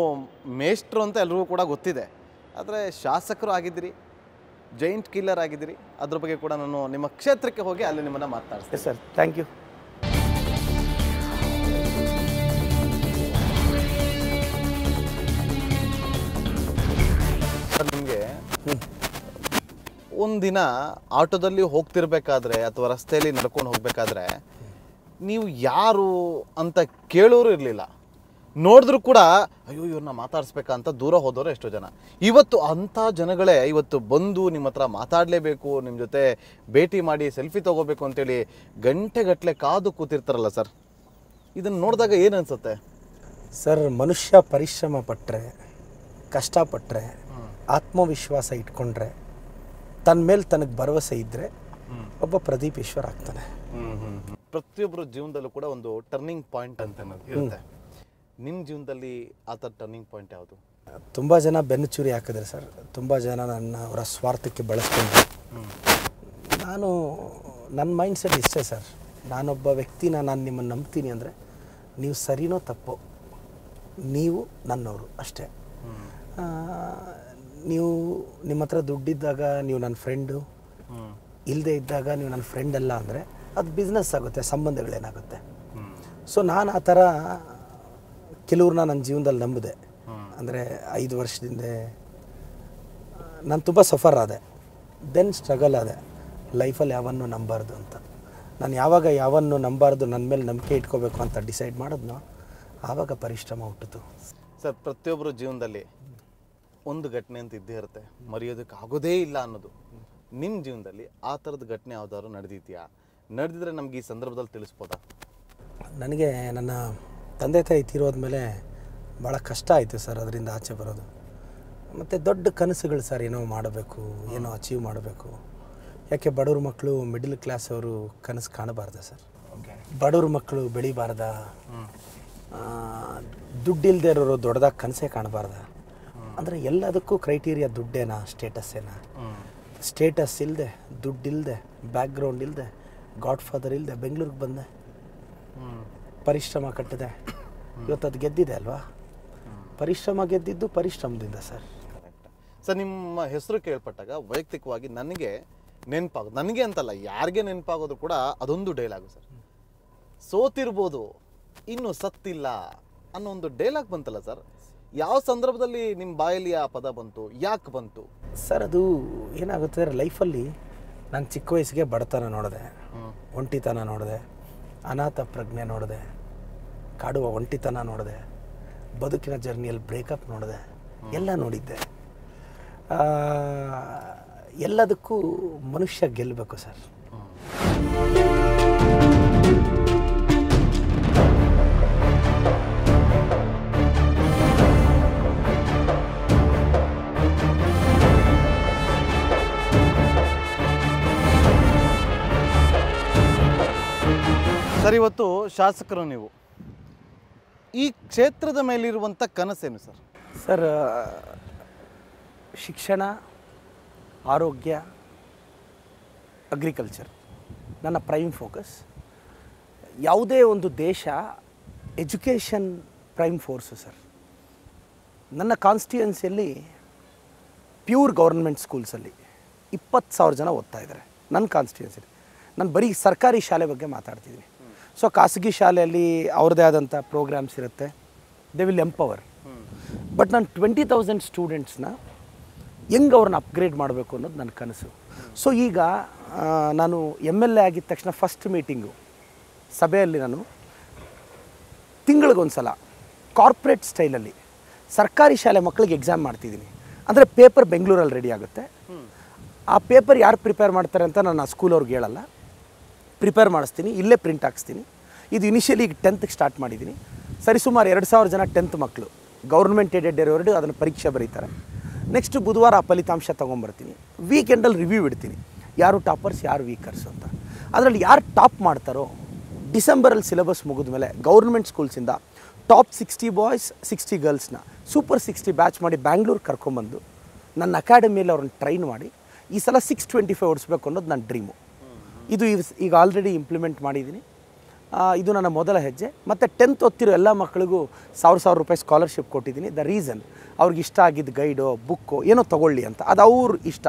ಮೇಷ್ಟ್ರು ಅಂತ ಎಲ್ರಿಗೂ ಕೂಡ ಗೊತ್ತಿದೆ. ಆದರೆ ಶಾಸಕರು ಆಗಿದ್ದೀರಿ ಜೈಂಟ್ ಕಿಲ್ಲರ್ ಆಗಿದ್ದೀರಿ. ಅದ್ರ ಬಗ್ಗೆ ಕೂಡ ನಾನು ನಿಮ್ಮ ಕ್ಷೇತ್ರಕ್ಕೆ ಹೋಗಿ ಅಲ್ಲಿ ನಿಮ್ಮನ್ನು ಮಾತನಾಡಿಸ್ತೀನಿ. ಸರ್ ಥ್ಯಾಂಕ್ ಯು ಒಂದಿನ ಆಟೋದಲ್ಲಿ ಹೋಗ್ತಿರ್ಬೇಕಾದ್ರೆ ಅಥವಾ ರಸ್ತೆಯಲ್ಲಿ ನಡ್ಕೊಂಡು ಹೋಗ್ಬೇಕಾದ್ರೆ ನೀವು ಯಾರು ಅಂತ ಕೇಳೋರು ಇರಲಿಲ್ಲ. ನೋಡಿದ್ರು ಕೂಡ ಅಯ್ಯೋ ಇವ್ರನ್ನ ಮಾತಾಡಿಸ್ಬೇಕಾ? ಅಂತ ದೂರ ಹೋದವರು ಎಷ್ಟೋ ಜನ. ಇವತ್ತು ಅಂಥ ಜನಗಳೇ ಇವತ್ತು ಬಂದು ನಿಮ್ಮ ಹತ್ರ ಮಾತಾಡಲೇಬೇಕು ನಿಮ್ಮ ಜೊತೆ ಭೇಟಿ ಮಾಡಿ ಸೆಲ್ಫಿ ತೊಗೋಬೇಕು ಅಂತೇಳಿ ಗಂಟೆಗಟ್ಟಲೆ ಕಾದು ಕೂತಿರ್ತಾರಲ್ಲ ಸರ್. ಇದನ್ನು ನೋಡಿದಾಗ ಏನು ಅನ್ಸುತ್ತೆ? ಸರ್ ಮನುಷ್ಯ ಪರಿಶ್ರಮ ಪಟ್ಟರೆ ಕಷ್ಟಪಟ್ಟರೆ ಆತ್ಮವಿಶ್ವಾಸ ಇಟ್ಕೊಂಡ್ರೆ ತನ್ನ ಮೇಲೆ ತನಗೆ ಭರವಸೆ ಇದ್ದರೆ ಒಬ್ಬ ಪ್ರದೀಪ್ ಈಶ್ವರ್ ಆಗ್ತಾನೆ. ಪ್ರತಿಯೊಬ್ಬರ ಜೀವನದಲ್ಲೂ ಕೂಡ ಒಂದು ಟರ್ನಿಂಗ್ ಪಾಯಿಂಟ್ ಅಂತ ಅನ್ನೋದು ಇರುತ್ತೆ. ನಿಮ್ಮ ಜೀವನದಲ್ಲಿ ಆ ಥರ ಟರ್ನಿಂಗ್ ಪಾಯಿಂಟ್ ಯಾವುದು? ತುಂಬ ಜನ ಬೆನ್ನುಚೂರಿ ಹಾಕಿದ್ರೆ ಸರ್. ತುಂಬ ಜನ ನನ್ನ ಅವರ ಸ್ವಾರ್ಥಕ್ಕೆ ಬಳಸ್ಕೊಂಡ್ರು ನಾನು ನನ್ನ ಮೈಂಡ್ ಸೆಟ್ ಇಷ್ಟೇ ಸರ್. ನಾನೊಬ್ಬ ವ್ಯಕ್ತಿನ ನಾನು ನಿಮ್ಮನ್ನು ನಂಬ್ತೀನಿ ಅಂದರೆ ನೀವು ಸರಿನೋ ತಪ್ಪೋ ನೀವು ನನ್ನವರು ಅಷ್ಟೇ. ನೀವು ನಿಮ್ಮ ಹತ್ರ ದುಡ್ಡಿದ್ದಾಗ ನೀವು ನನ್ನ ಫ್ರೆಂಡು ಇಲ್ಲದೆ ಇದ್ದಾಗ ನೀವು ನನ್ನ ಫ್ರೆಂಡ್ ಅಲ್ಲ ಅಂದರೆ ಅದು ಬಿಸ್ನೆಸ್ ಆಗುತ್ತೆ, ಸಂಬಂಧಗಳೇನಾಗುತ್ತೆ. ಸೊ ನಾನು ಆ ಥರ ಕೆಲವ್ರನ್ನ ನನ್ನ ಜೀವನದಲ್ಲಿ ನಂಬಿದೆ. ಅಂದರೆ ಐದು ವರ್ಷದಿಂದ, ನಾನು ತುಂಬ ಸಫರ್ ಆದೆ. ದೆನ್ ಸ್ಟ್ರಗಲ್ ಆದೆ. ಲೈಫಲ್ಲಿ ಯಾವನ್ನೂ ನಂಬಾರ್ದು ಅಂತ. ನಾನು ಯಾವಾಗ ಯಾವನ್ನು ನಂಬಾರ್ದು ನನ್ನ ಮೇಲೆ ನಂಬಿಕೆ ಇಟ್ಕೋಬೇಕು ಅಂತ ಡಿಸೈಡ್ ಮಾಡಿದ್ನೋ, ಆವಾಗ ಪರಿಶ್ರಮ ಹುಟ್ಟಿತು. ಸರ್ ಪ್ರತಿಯೊಬ್ಬರು ಜೀವನದಲ್ಲಿ ಒಂದು ಘಟನೆ ಅಂತ ಇದ್ದೇ ಇರುತ್ತೆ. ಮರೆಯೋದಕ್ಕೆ ಆಗೋದೇ ಇಲ್ಲ ಅನ್ನೋದು. ನಿಮ್ಮ ಜೀವನದಲ್ಲಿ ಆ ಥರದ ಘಟನೆ ಯಾವ್ದಾದ್ರು ನಡೆದಿದೆಯಾ? ನಡೆದಿದ್ರೆ ನಮ್ಗೆ ಈ ಸಂದರ್ಭದಲ್ಲಿ ತಿಳಿಸ್ಬೋದಾ? ನನಗೆ ನನ್ನ ತಂದೆ ತಾಯಿ ತೀರೋದ ಮೇಲೆ ಭಾಳ ಕಷ್ಟ ಆಯಿತು ಸರ್ ಅದರಿಂದ ಆಚೆ ಬರೋದು. ಮತ್ತು ದೊಡ್ಡ ಕನಸುಗಳು ಸರ್ ಏನೋ ಮಾಡಬೇಕು ಏನೋ ಅಚೀವ್ ಮಾಡಬೇಕು. ಯಾಕೆ ಬಡವ್ರ ಮಕ್ಕಳು ಮಿಡಲ್ ಕ್ಲಾಸ್ ಅವರು ಕನಸು ಕಾಣಬಾರ್ದ ಸರ್. ಬಡವ್ರ ಮಕ್ಕಳು ಬೆಳಿಬಾರ್ದ. ದುಡ್ಡಿಲ್ದೇ ಇರೋರು ದೊಡ್ಡದಾಗಿ ಕನಸೇ ಕಾಣಬಾರ್ದ. ಅಂದರೆ ಎಲ್ಲದಕ್ಕೂ ಕ್ರೈಟೀರಿಯಾ ದುಡ್ಡೇನಾ ಸ್ಟೇಟಸ್ಸೇನಾ ಸ್ಟೇಟಸ್ ಇಲ್ಲದೆ ದುಡ್ಡಿಲ್ಲದೆ ಬ್ಯಾಕ್ಗ್ರೌಂಡ್ ಇಲ್ಲದೆ ಗಾಡ್ ಫಾದರ್ ಇಲ್ಲದೆ ಬೆಂಗಳೂರಿಗೆ ಬಂದೆ. ಪರಿಶ್ರಮ ಕಟ್ಟಿದೆ. ಇವತ್ತು ಅದು ಗೆದ್ದಿದೆ ಅಲ್ವಾ? ಪರಿಶ್ರಮ ಗೆದ್ದಿದ್ದು ಪರಿಶ್ರಮದಿಂದ ಸರ್. ಸರ್, ನಿಮ್ಮ ಹೆಸರು ಕೇಳ್ಪಟ್ಟಾಗ ವೈಯಕ್ತಿಕವಾಗಿ ನನಗೆ ನೆನಪಾಗೋದು, ನನಗೆ ಅಂತಲ್ಲ, ಯಾರಿಗೆ ನೆನಪಾಗೋದು ಕೂಡ ಅದೊಂದು ಡೈಲಾಗು ಸರ್. ಸೋತಿರ್ಬೋದು, ಇನ್ನು ಸತ್ತಿಲ್ಲ ಅನ್ನೋ ಒಂದು ಡೈಲಾಗ್ ಬಂತಲ್ಲ ಸರ್. ಯಾವ ಸಂದರ್ಭದಲ್ಲಿ ನಿಮ್ಮ ಬಾಯಲ್ಲಿ ಆ ಪದ ಬಂತು? ಯಾಕೆ ಬಂತು? ಸರ್ ಅದು ಏನಾಗುತ್ತೆ ಅಂದರೆ ಲೈಫಲ್ಲಿ ನಾನು ಚಿಕ್ಕ ವಯಸ್ಸಿಗೆ ಬಡತನ ನೋಡಿದೆ. ಒಂಟಿತನ ನೋಡಿದೆ. ಅನಾಥ ಪ್ರಜ್ಞೆ ನೋಡಿದೆ. ಕಾಡುವ ಒಂಟಿತನ ನೋಡಿದೆ. ಬದುಕಿನ ಜರ್ನಿಯಲ್ಲಿ ಬ್ರೇಕಪ್ ನೋಡಿದೆ. ಎಲ್ಲ ನೋಡಿದ್ದೆ. ಎಲ್ಲದಕ್ಕೂ ಮನುಷ್ಯ ಗೆಲ್ಲಬೇಕು ಸರ್. ಸರ್, ಇವತ್ತು ಶಾಸಕರು ನೀವು. ಈ ಕ್ಷೇತ್ರದ ಮೇಲಿರುವಂಥ ಕನಸೇನು ಸರ್? ಸರ್ ಶಿಕ್ಷಣ, ಆರೋಗ್ಯ ಅಗ್ರಿಕಲ್ಚರ್ ನನ್ನ ಪ್ರೈಮ್ ಫೋಕಸ್ ಯಾವುದೇ ಒಂದು ದೇಶ ಎಜುಕೇಷನ್ ಪ್ರೈಮ್ ಫೋರ್ಸು ಸರ್. ನನ್ನ ಕಾನ್ಸ್ಟಿಟ್ಯೂನ್ಸಿಯಲ್ಲಿ ಪ್ಯೂರ್ ಗೌರ್ಮೆಂಟ್ ಸ್ಕೂಲ್ಸಲ್ಲಿ ಇಪ್ಪತ್ತು ಸಾವಿರ ಜನ ಓದ್ತಾ ಇದ್ದಾರೆ. ನನ್ನ ಕಾನ್ಸ್ಟಿಟ್ಯೂನ್ಸಿಲಿ ನಾನು ಬರೀ ಸರ್ಕಾರಿ ಶಾಲೆ ಬಗ್ಗೆ ಮಾತಾಡ್ತಿದ್ದೀನಿ. ಸೊ ಖಾಸಗಿ ಶಾಲೆಯಲ್ಲಿ ಅವ್ರದ್ದೇ ಆದಂಥ ಪ್ರೋಗ್ರಾಮ್ಸ್ ಇರುತ್ತೆ. ದೇ ವಿಲ್ ಎಂಪವರ್ ಬಟ್ ನಾನು ಟ್ವೆಂಟಿ ತೌಸಂಡ್ ಸ್ಟೂಡೆಂಟ್ಸ್ನ ಹೆಂಗೆ ಅವ್ರನ್ನ ಅಪ್ಗ್ರೇಡ್ ಮಾಡಬೇಕು ಅನ್ನೋದು ನನ್ನ ಕನಸು. ಸೊ ಈಗ ನಾನು ಎಂ ಎಲ್ ಎ ಆಗಿದ ತಕ್ಷಣ ಫಸ್ಟ್ ಮೀಟಿಂಗು ಸಭೆಯಲ್ಲಿ ನಾನು ತಿಂಗಳಿಗೊಂದು ಕಾರ್ಪೊರೇಟ್ ಸ್ಟೈಲಲ್ಲಿ ಸರ್ಕಾರಿ ಶಾಲೆ ಮಕ್ಕಳಿಗೆ ಎಕ್ಸಾಮ್ ಮಾಡ್ತಿದ್ದೀನಿ. ಅಂದರೆ ಪೇಪರ್ ಬೆಂಗಳೂರಲ್ಲಿ ರೆಡಿ ಆಗುತ್ತೆ. ಆ ಪೇಪರ್ ಯಾರು ಪ್ರಿಪೇರ್ ಮಾಡ್ತಾರೆ ಅಂತ ನಾನು ಆ ಸ್ಕೂಲವ್ರಿಗೆ ಹೇಳಲ್ಲ. ಪ್ರಿಪೇರ್ ಮಾಡಿಸ್ತೀನಿ, ಇಲ್ಲೇ ಪ್ರಿಂಟ್ ಹಾಕ್ಸ್ತೀನಿ. ಇದು ಇನಿಷಿಯಲಿ ಈಗ ಟೆಂತ್ಗೆ ಸ್ಟಾರ್ಟ್ ಮಾಡಿದ್ದೀನಿ ಸರಿಸುಮಾರು ಎರಡು ಸಾವಿರ ಜನ ಟೆಂತ್ ಮಕ್ಕಳು ಗೌರ್ಮೆಂಟ್ ಏಡೆಡ್ ಇರೋರು ಅದನ್ನು ಪರೀಕ್ಷೆ ಬರೀತಾರೆ. ನೆಕ್ಸ್ಟ್ ಬುಧವಾರ ಆ ಫಲಿತಾಂಶ ತೊಗೊಂಬರ್ತೀನಿ. ವೀಕೆಂಡಲ್ಲಿ ರಿವ್ಯೂ ಇಡ್ತೀನಿ. ಯಾರು ಟಾಪರ್ಸ್ ಯಾರು ವೀಕರ್ಸ್ ಅಂತ. ಅದರಲ್ಲಿ ಯಾರು ಟಾಪ್ ಮಾಡ್ತಾರೋ ಡಿಸೆಂಬರಲ್ಲಿ ಸಿಲೆಬಸ್ ಮುಗಿದ ಮೇಲೆ ಗೌರ್ಮೆಂಟ್ ಸ್ಕೂಲ್ಸಿಂದ ಟಾಪ್ ಸಿಕ್ಸ್ಟಿ ಬಾಯ್ಸ್ ಸಿಕ್ಸ್ಟಿ ಗರ್ಲ್ಸ್ನ ಸೂಪರ್ ಸಿಕ್ಸ್ಟಿ ಬ್ಯಾಚ್ ಮಾಡಿ ಬ್ಯಾಂಗ್ಳೂರು ಕರ್ಕೊಂಬಂದು, ನನ್ನ ಅಕಾಡೆಮಿಯಲ್ಲಿ ಅವ್ರನ್ನ ಟ್ರೈನ್ ಮಾಡಿ, ಈ ಸಲ ಸಿಕ್ಸ್ ಟ್ವೆಂಟಿ ಫೈವ್ ಓಡಿಸ್ಬೇಕು ಅನ್ನೋದು ನನ್ನ ಡ್ರೀಮು ಇದು ಈಗ ಆಲ್ರೆಡಿ ಇಂಪ್ಲಿಮೆಂಟ್ ಮಾಡಿದ್ದೀನಿ. ಇದು ನನ್ನ ಮೊದಲ ಹೆಜ್ಜೆ. ಮತ್ತು ಟೆಂತ್ ಓದ್ತಿರೋ ಎಲ್ಲ ಮಕ್ಕಳಿಗೂ ಸಾವಿರ ಸಾವಿರ ರೂಪಾಯಿ ಸ್ಕಾಲರ್ಶಿಪ್ ಕೊಟ್ಟಿದ್ದೀನಿ. ದ ರೀಸನ್ ಅವ್ರಿಗೆ ಇಷ್ಟ ಆಗಿದ್ದ ಗೈಡೋ ಬುಕ್ಕೋ ಏನೋ ತೊಗೊಳ್ಳಿ ಅಂತ. ಅದು ಅವ್ರ ಇಷ್ಟ.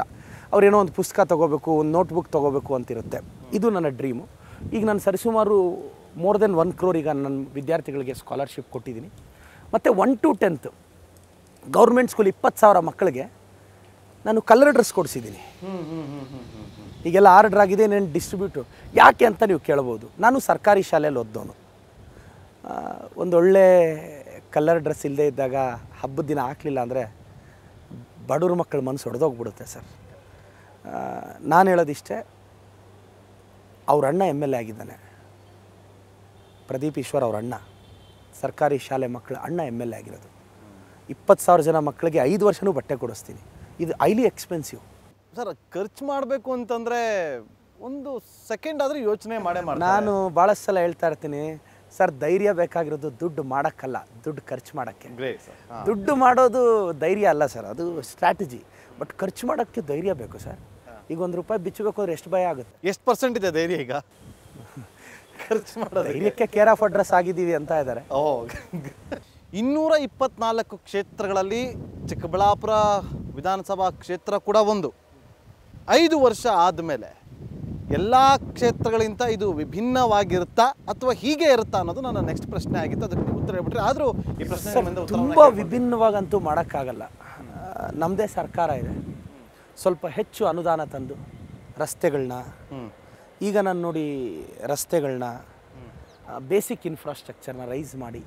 ಅವ್ರೇನೋ ಒಂದು ಪುಸ್ತಕ ತೊಗೋಬೇಕು, ಒಂದು ನೋಟ್ಬುಕ್ ತೊಗೋಬೇಕು ಅಂತಿರುತ್ತೆ. ಇದು ನನ್ನ ಡ್ರೀಮು ಈಗ ನಾನು ಸರಿಸುಮಾರು ಮೋರ್ ದೆನ್ ಒನ್ ಕ್ರೋರ್ ಈಗ ನನ್ನ ವಿದ್ಯಾರ್ಥಿಗಳಿಗೆ ಸ್ಕಾಲರ್ಶಿಪ್ ಕೊಟ್ಟಿದ್ದೀನಿ. ಮತ್ತು one to tenth government school ಇಪ್ಪತ್ತು ಸಾವಿರ ಮಕ್ಕಳಿಗೆ ನಾನು ಕಲರ್ ಡ್ರೆಸ್ ಕೊಡಿಸಿದ್ದೀನಿ. ಈಗೆಲ್ಲ ಆರ್ಡ್ರ್ ಆಗಿದೆ నేను ಡಿಸ್ಟ್ರಿಬ್ಯೂಟು ಯಾಕೆ ಅಂತ ನೀವು ಕೇಳ್ಬೋದು. ನಾನು ಸರ್ಕಾರಿ ಶಾಲೆಯಲ್ಲಿ ಓದ್ದವನು. ಒಂದೊಳ್ಳೆ ಕಲರ್ ಡ್ರೆಸ್ ಇಲ್ಲದೆ ಇದ್ದಾಗ ಹಬ್ಬದ ದಿನ ಹಾಕಲಿಲ್ಲ ಅಂದರೆ ಬಡವ್ರ ಮಕ್ಕಳ ಮನಸ್ಸು ಹೊಡೆದೋಗ್ಬಿಡುತ್ತೆ ಸರ್. ನಾನು ಹೇಳೋದಿಷ್ಟೇ, ಅವ್ರ ಅಣ್ಣ ಎಂ ಎಲ್ ಎ ಆಗಿದ್ದಾನೆ. ಪ್ರದೀಪ್ ಈಶ್ವರ್ ಅವ್ರ ಅಣ್ಣ. ಸರ್ಕಾರಿ ಶಾಲೆ ಮಕ್ಕಳ ಅಣ್ಣ ಎಂ ಎಲ್ ಎ ಆಗಿರೋದು. ಇಪ್ಪತ್ತು ಸಾವಿರ ಜನ ಮಕ್ಕಳಿಗೆ ಐದು ವರ್ಷನೂ ಬಟ್ಟೆ ಕೊಡಿಸ್ತೀನಿ. ಇದು ಹೈಲಿ ಎಕ್ಸ್ಪೆನ್ಸಿವ್ ಸರ್ ಖರ್ಚು ಮಾಡಬೇಕು ಅಂತಂದರೆ ಒಂದು ಸೆಕೆಂಡ್ ಆದರೂ ಯೋಚನೆ ಮಾಡೇ ಮಾಡಿ ನಾನು ಭಾಳಷ್ಟು ಸಲ ಹೇಳ್ತಾ ಇರ್ತೀನಿ ಸರ್ ಧೈರ್ಯ ಬೇಕಾಗಿರೋದು ದುಡ್ಡು ಮಾಡೋಕ್ಕಲ್ಲ ದುಡ್ಡು ಖರ್ಚು ಮಾಡೋಕ್ಕೆ. ದುಡ್ಡು ಮಾಡೋದು ಧೈರ್ಯ ಅಲ್ಲ ಸರ್ ಅದು ಸ್ಟ್ರಾಟಜಿ ಬಟ್ ಖರ್ಚು ಮಾಡೋಕ್ಕೆ ಧೈರ್ಯ ಬೇಕು ಸರ್. ಈಗ ಒಂದು ರೂಪಾಯಿ ಬಿಚ್ಚಬೇಕು ಅಂದ್ರೆ ಎಷ್ಟು ಭಯ ಆಗುತ್ತೆ? ಎಷ್ಟು ಪರ್ಸೆಂಟ್ ಇದೆ ಧೈರ್ಯ ಈಗ? ಖರ್ಚು ಮಾಡೋದು ಧೈರ್ಯಕ್ಕೆ ಕೇರ್ ಆಫ್ ಅಡ್ರೆಸ್ ಆಗಿದ್ದೀವಿ ಅಂತ ಇದ್ದಾರೆ. ಓ ಇನ್ನೂರ ಇಪ್ಪತ್ನಾಲ್ಕು ಕ್ಷೇತ್ರಗಳಲ್ಲಿ ಚಿಕ್ಕಬಳ್ಳಾಪುರ ವಿಧಾನಸಭಾ ಕ್ಷೇತ್ರ ಕೂಡ ಒಂದು. ಐದು ವರ್ಷ ಆದಮೇಲೆ ಎಲ್ಲ ಕ್ಷೇತ್ರಗಳಿಂದ ಇದು ವಿಭಿನ್ನವಾಗಿರುತ್ತಾ ಅಥವಾ ಹೀಗೆ ಇರುತ್ತಾ ಅನ್ನೋದು ನನ್ನ ನೆಕ್ಸ್ಟ್ ಪ್ರಶ್ನೆ ಆಗಿತ್ತು. ಅದಕ್ಕೆ ಉತ್ತರ ಹೇಳ್ಬಿಟ್ರೆ ಆದರೂ ಈ ಪ್ರಶ್ನೆ ತುಂಬ. ವಿಭಿನ್ನವಾಗಂತೂ ಮಾಡೋಕ್ಕಾಗಲ್ಲ. ನಮ್ಮದೇ ಸರ್ಕಾರ ಇದೆ. ಸ್ವಲ್ಪ ಹೆಚ್ಚು ಅನುದಾನ ತಂದು ರಸ್ತೆಗಳನ್ನ ಈಗ ನಾನು ನೋಡಿ ರಸ್ತೆಗಳನ್ನ ಬೇಸಿಕ್ ಇನ್ಫ್ರಾಸ್ಟ್ರಕ್ಚರ್ನ ರೈಸ್ ಮಾಡಿ